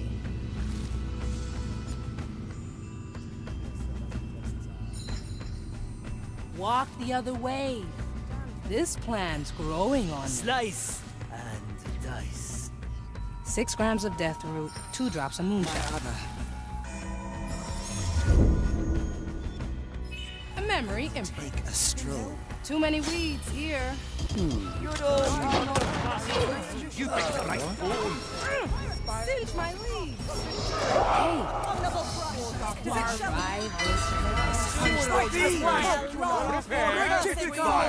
Walk the other way. This plant's growing on me. Slice and dice. Six grams of death root, two drops of moonshine. A memory imprint. Take a stroll. Too many weeds here. Hmm. You picked the right one. Singe my leaves. Hey. Try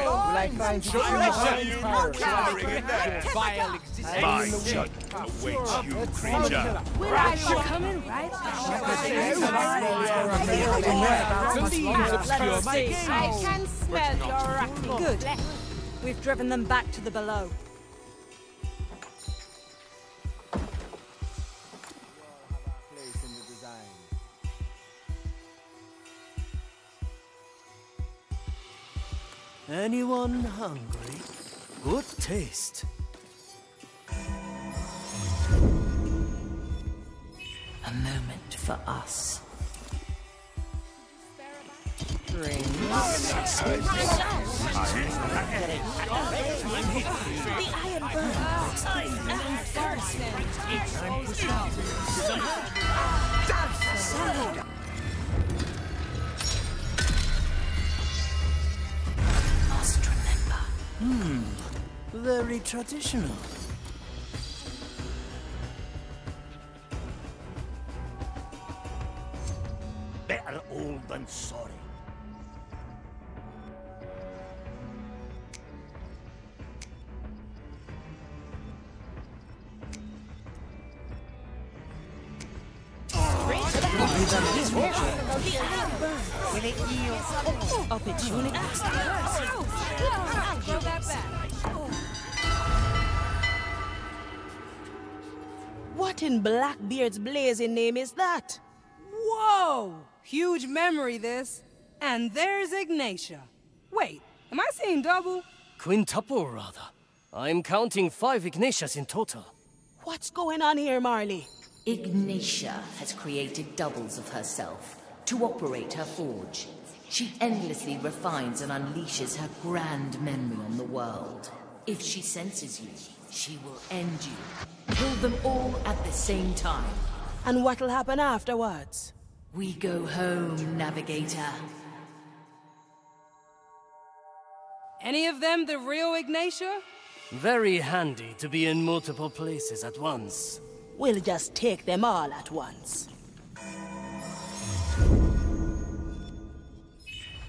Will I find you Sure, in I my you power? cowering in there. Vile existence. My judgment awaits you, creature. We're coming right I can smell your rotten Good. We've driven them back to the below. Anyone hungry? Good taste. A moment for us. Must remember. Hmm. Very traditional. Better old than sorry. Will it yield oh, Opportunity. Throw that back. What in Blackbeard's blazing name is that? Whoa! Huge memory, this. And there's Ignacia. Wait, am I seeing double? Quintuple, rather. I'm counting five Ignacias in total. What's going on here, Marley? Ignacia has created doubles of herself to operate her forge. She endlessly refines and unleashes her grand memory on the world. If she senses you, she will end you. Kill them all at the same time. And what'll happen afterwards? We go home, Navigator. Any of them the real Ignacia? Very handy to be in multiple places at once. We'll just take them all at once.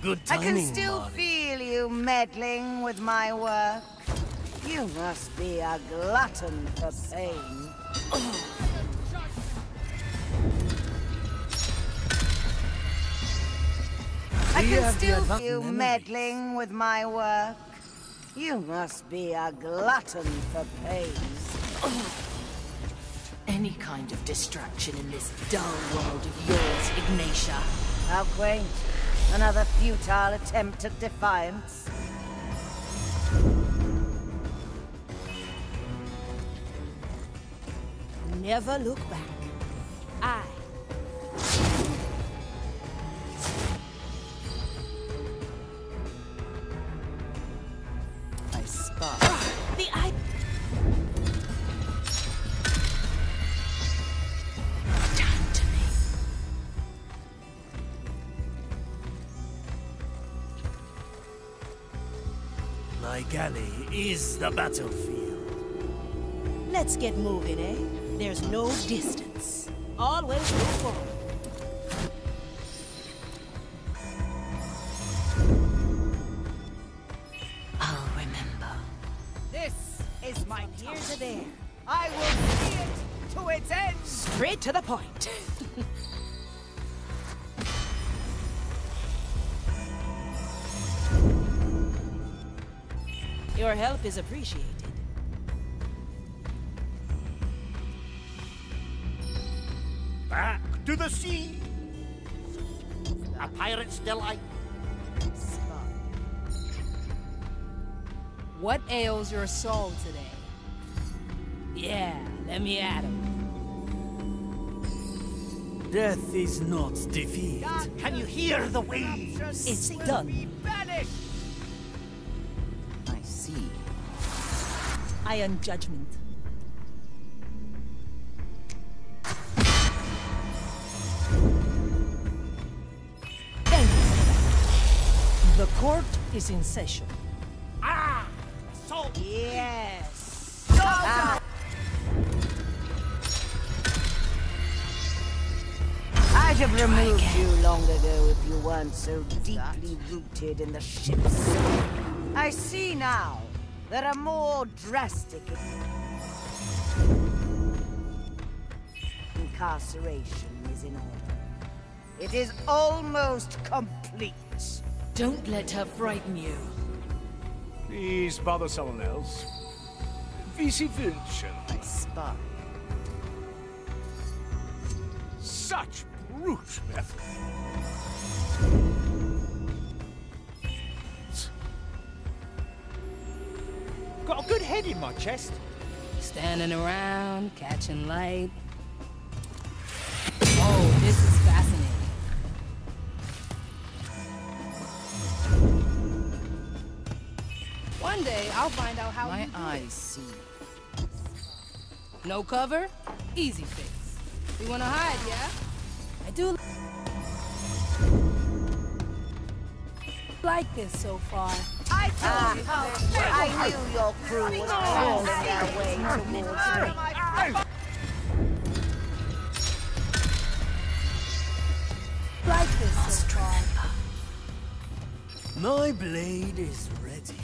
Good I can still Marley. feel you meddling with my work. You must be a glutton for pain. I can still feel you meddling with my work. You must be a glutton for pain. Any kind of distraction in this dull world of yours, Ignacia. How quaint. Another futile attempt at defiance. Never look back. I. I spy. Ah, the I. is the battlefield. Let's get moving, eh? There's no distance. Always move forward. I'll remember. This is my here to there. I will see it to its end. Straight to the point. Your help is appreciated. Back to the sea. A pirate's delight. What ails your soul today? Yeah, let me at him. Death is not defeat. Can you hear the waves? It's done. Iron Judgment. The court is in session. Ah! So Yes. I'd have removed you long ago if you weren't so deeply rooted in the ships. I see now. There are more drastic. Incarceration is in order. It is almost complete. Don't let her frighten you. Please bother someone else. Vici Vincent. I spy. Such brute method. Got a good head in my chest. Standing around, catching light. Oh, this is fascinating. One day, I'll find out how My eyes see. No cover? Easy fix. You wanna hide, yeah? I do like this so far. I told you. I knew your crew was crawling their way towards me. Like this so far. My blade is ready.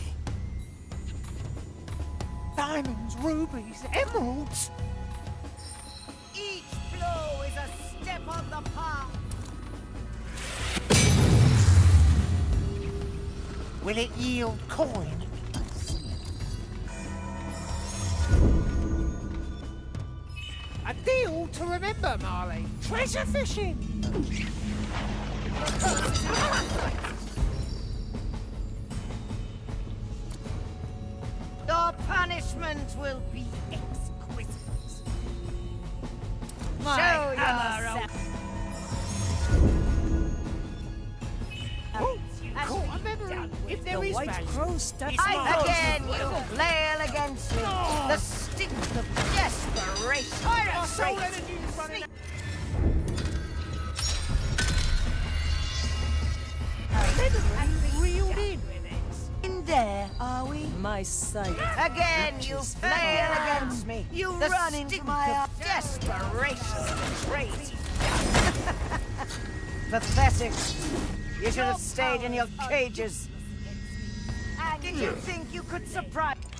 Diamonds, rubies, emeralds. Each blow is a step on the path. Will it yield coin? A deal to remember, Marley. Treasure fishing. Your punishment will be exquisite. Show yourself. Oh, caught a memory. If there The is White value, Crow steps it's my mine. house. Again, you flail against me. The stink of desperation. Our soul Great. energy is running out. Reeled in. In there, are we? My sight. Again, you Reaches flail against me. You the run into my of desperation. Crazy. Pathetic. You should have stayed in your cages. Did you think you could surprise?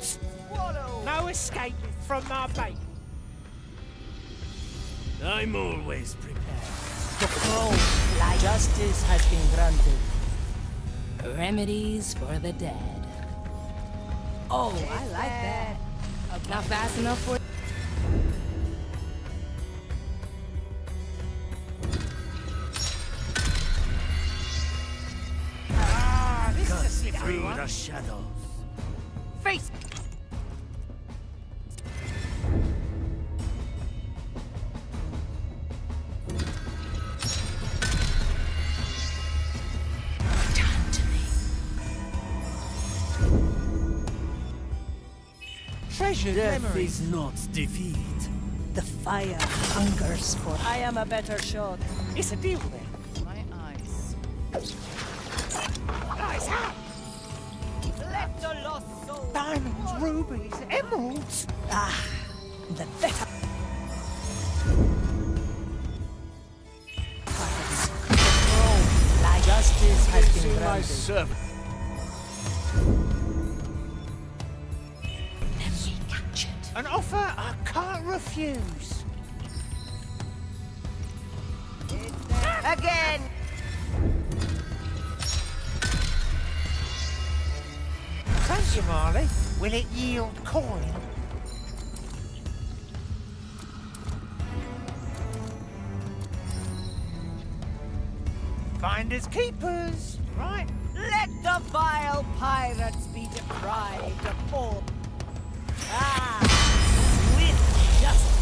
Emeralds. No escape from my bait. I'm always prepared. The crow. Justice has been granted. Remedies for the dead. Oh, I like that. Not fast enough for Ah, this is a Cut through the shadows. Face. Treasured Death memories. is not defeat. The fire hungers for I am a better shot. It's a deal then. My eyes. Nice hat. Let the lost soul. Diamonds, rubies, emeralds. Ah, the better. The crow. Like justice has See been my granted. Yield coin? Finders keepers, right? Let the vile pirates be deprived of all. Ah, with justice.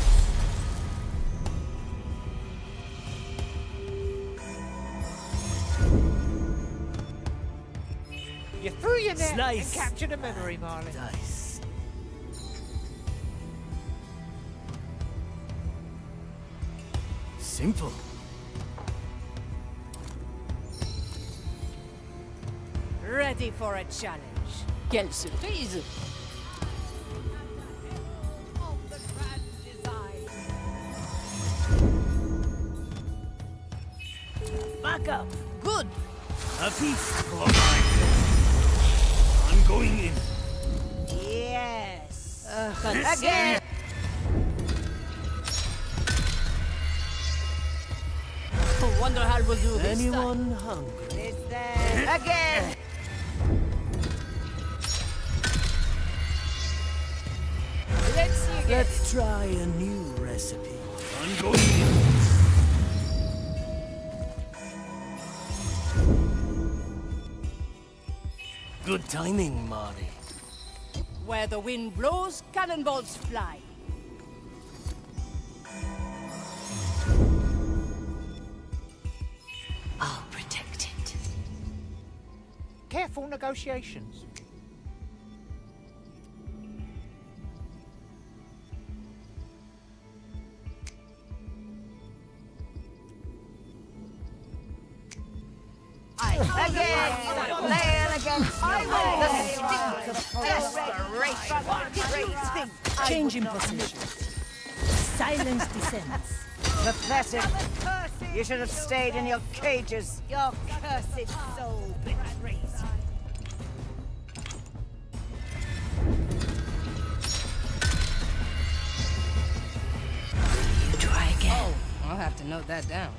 You threw your net Slice. and captured a memory, Marley. Dice. Simple. Ready for a challenge. Quelle surprise! Timing, Marty. Where the wind blows, cannonballs fly. I'll protect it. Careful negotiations. Pathetic! You should have stayed in your cages! Your cursed soul betrays you. Try again. Oh, I'll have to note that down.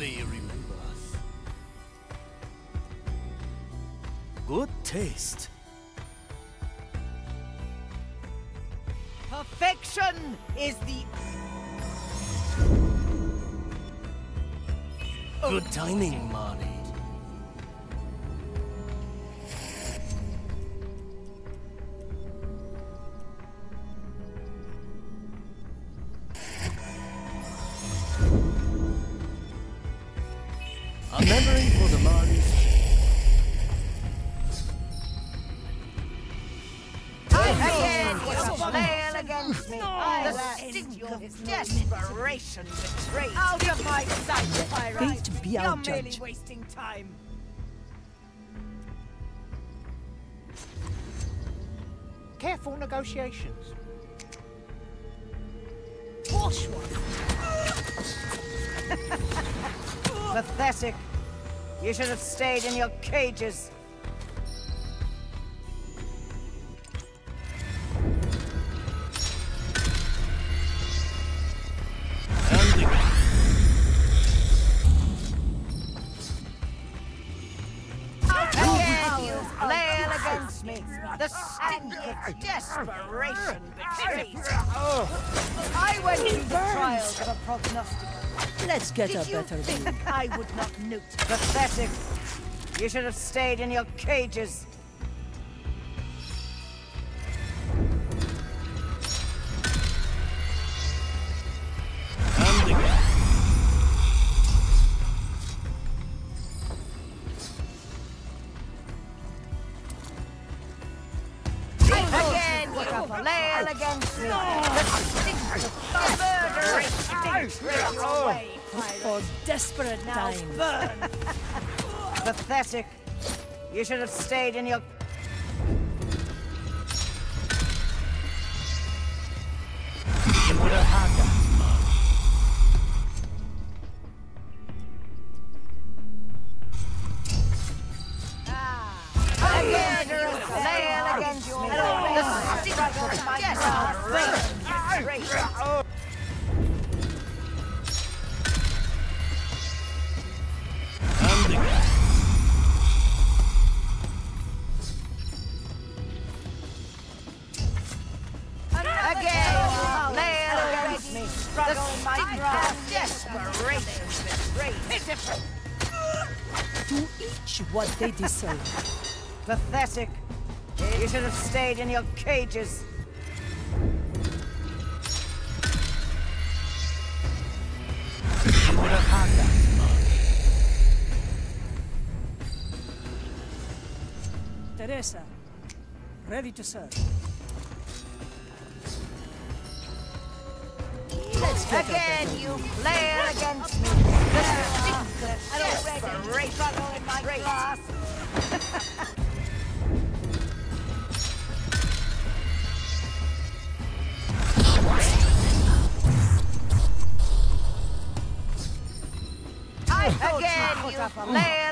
The Marley remembers. Good taste. Perfection is the... Good timing, time! Careful negotiations. Push one. Pathetic! You should have stayed in your cages! Did you better think I would not note? Pathetic. You should have stayed in your cages. You should have stayed in your... stink of desperation betrays you. To each each what they deserve. Pathetic. You should have stayed in your cages. You would have had that. Teresa, ready to serve. Again, you flail against me.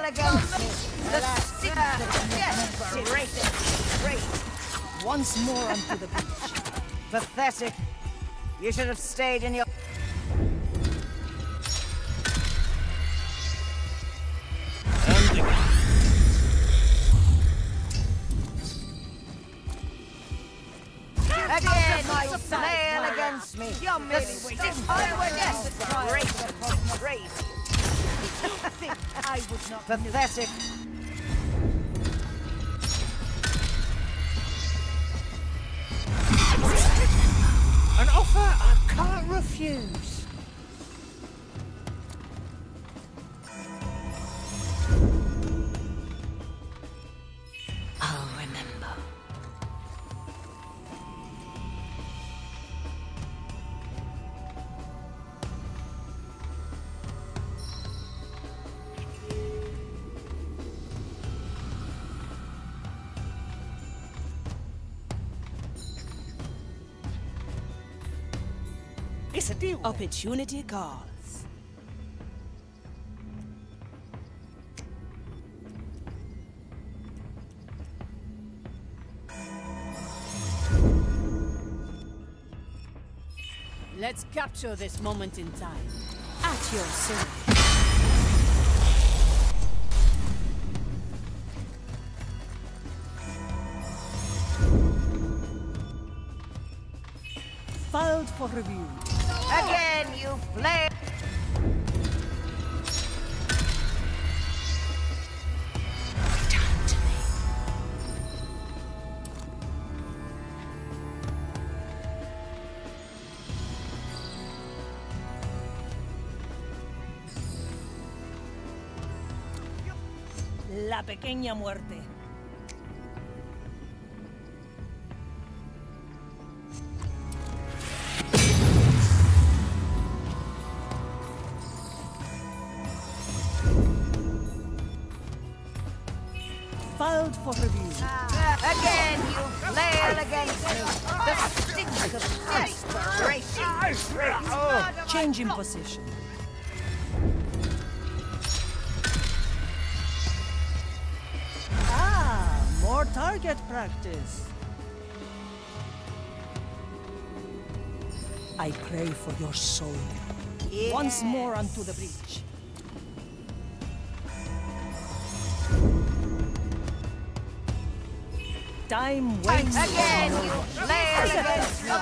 Again, you. The. Once more onto the beach. Pathetic. You should have stayed in your... not Opportunity calls. Let's capture this moment in time. At your service. Pequeña muerte. Target practice. I pray for your soul. Once more onto the breach. Time waits. Again, you flail against. The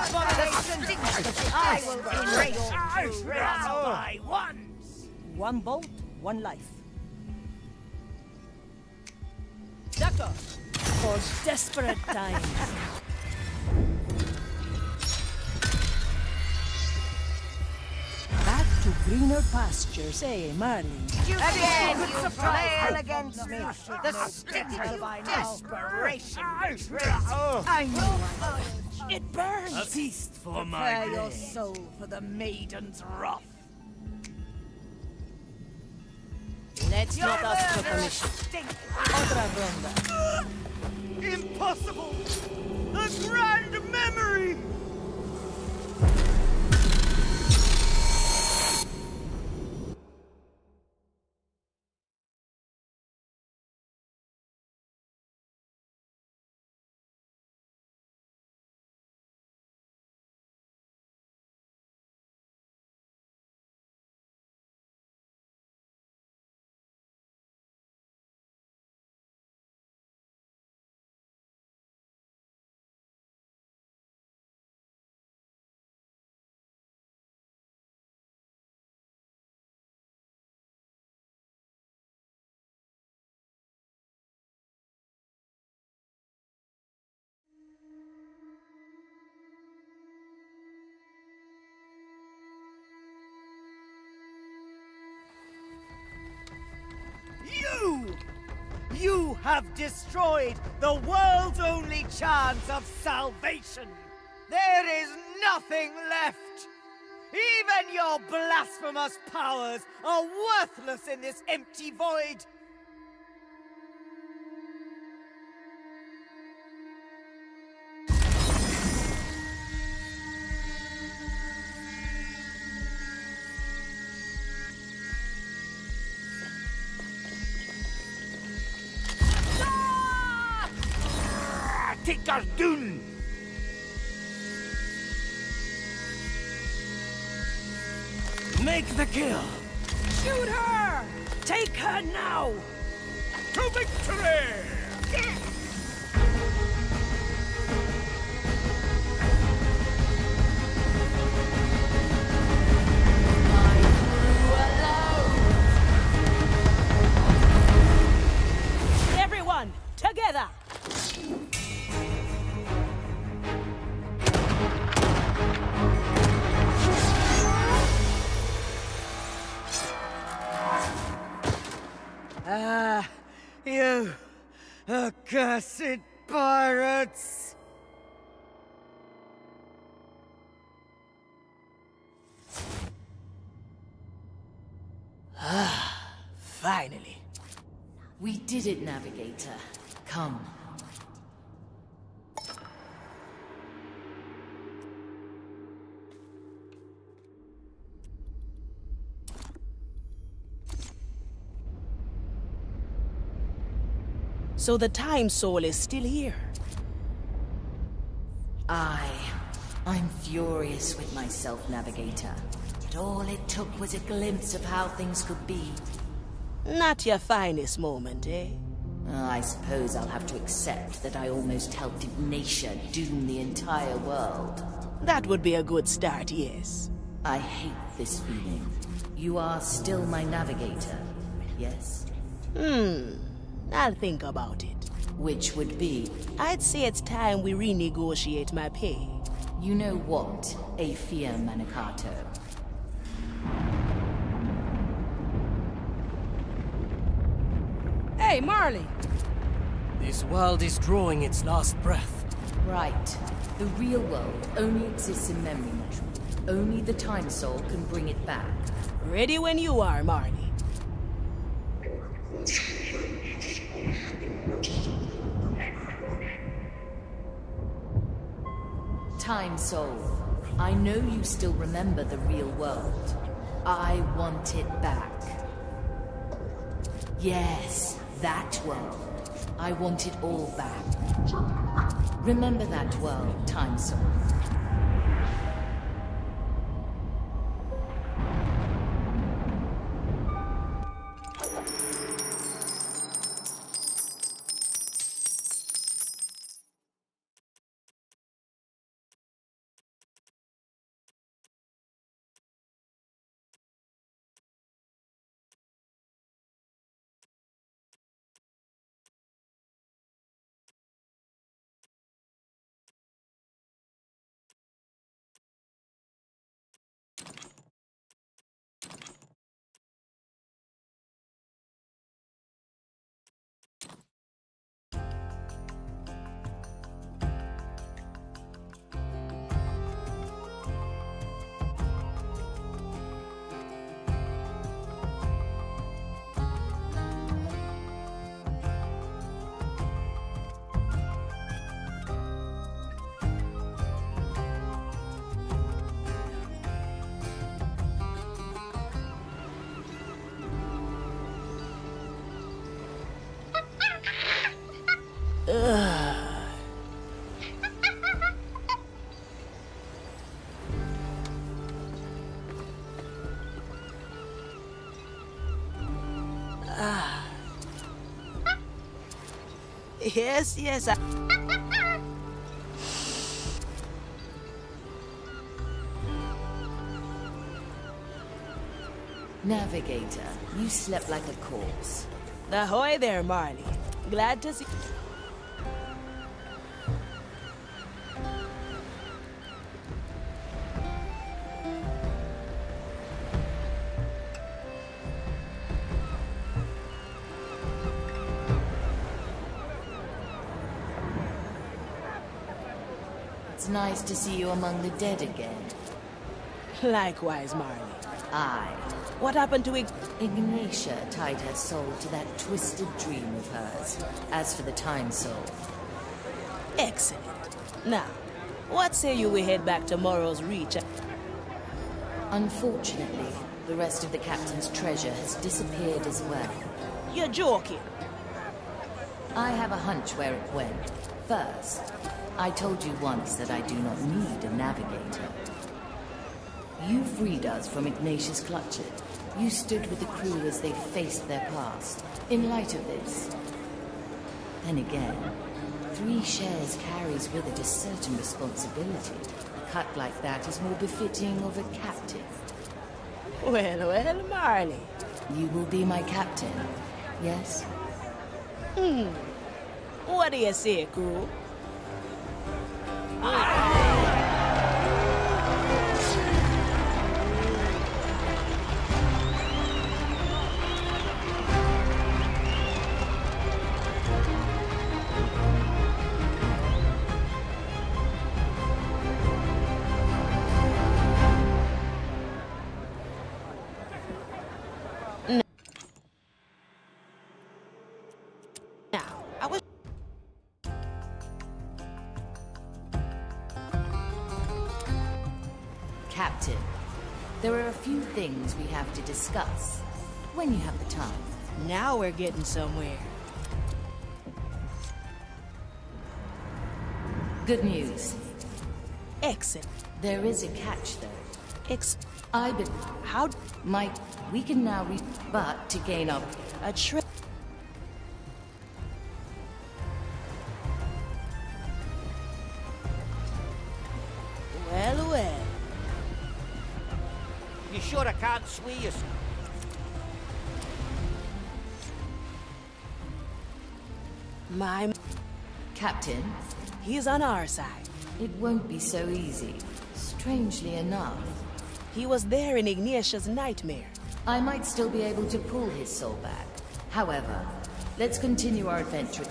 I will erase you one by one. One bolt, one life. D'accord. For desperate times. Back to greener pastures, eh, Marley? Again, you flail against me. The stink of my desperation. I know. It burns. A feast for my Prepare your soul for the maiden's wrath. Let's not ask for permission. Otra ronda. Impossible! A grand memory! You! You have destroyed the world's only chance of salvation! There is nothing left! Even your blasphemous powers are worthless in this empty void! Ah, you accursed pirates! Ah, finally. We did it, Navigator. Come. So the Time Soul is still here. I... I'm furious with myself, Navigator. But all it took was a glimpse of how things could be. Not your finest moment, eh? I suppose I'll have to accept that I almost helped Ignacia doom the entire world. That would be a good start, yes. I hate this feeling. You are still my navigator, yes? Hmm. I'll think about it. Which would be? I'd say it's time we renegotiate my pay. You know what, Afia Manicato? Hey, Marley! This world is drawing its last breath. Right. The real world only exists in memory. Only the Time Soul can bring it back. Ready when you are, Marley. Time Soul, I know you still remember the real world. I want it back. Yes, that world. I want it all back. Remember that world, Time Soul. Yes, yes. I... Navigator, you slept like a corpse. Ahoy there, Marley. Glad to see... nice to see you among the dead again. Likewise, Marley. Aye. What happened to Ig Ignacia tied her soul to that twisted dream of hers. As for the Time Soul... Excellent. Now, what say you we head back to Morrow's Reach? Unfortunately, the rest of the Captain's treasure has disappeared as well. You're joking. I have a hunch where it went. First, I told you once that I do not need a navigator. You freed us from Ignacia's clutches. You stood with the crew as they faced their past. In light of this, then again, three shares carries with it a certain responsibility. A cut like that is more befitting of a captain. Well, well, Marley. You will be my captain, yes? Hmm. What do you say, crew? Have to discuss. When you have the time. Now we're getting somewhere. Good news. Excellent. There is a catch, though. Ex I how Mike, we can now re but to gain up a trip. Sure I can't sway you? My Captain, he is on our side. it won't be so easy. Strangely enough, He was there in Ignacia's nightmare. I might still be able to pull his soul back. However, let's continue our adventure.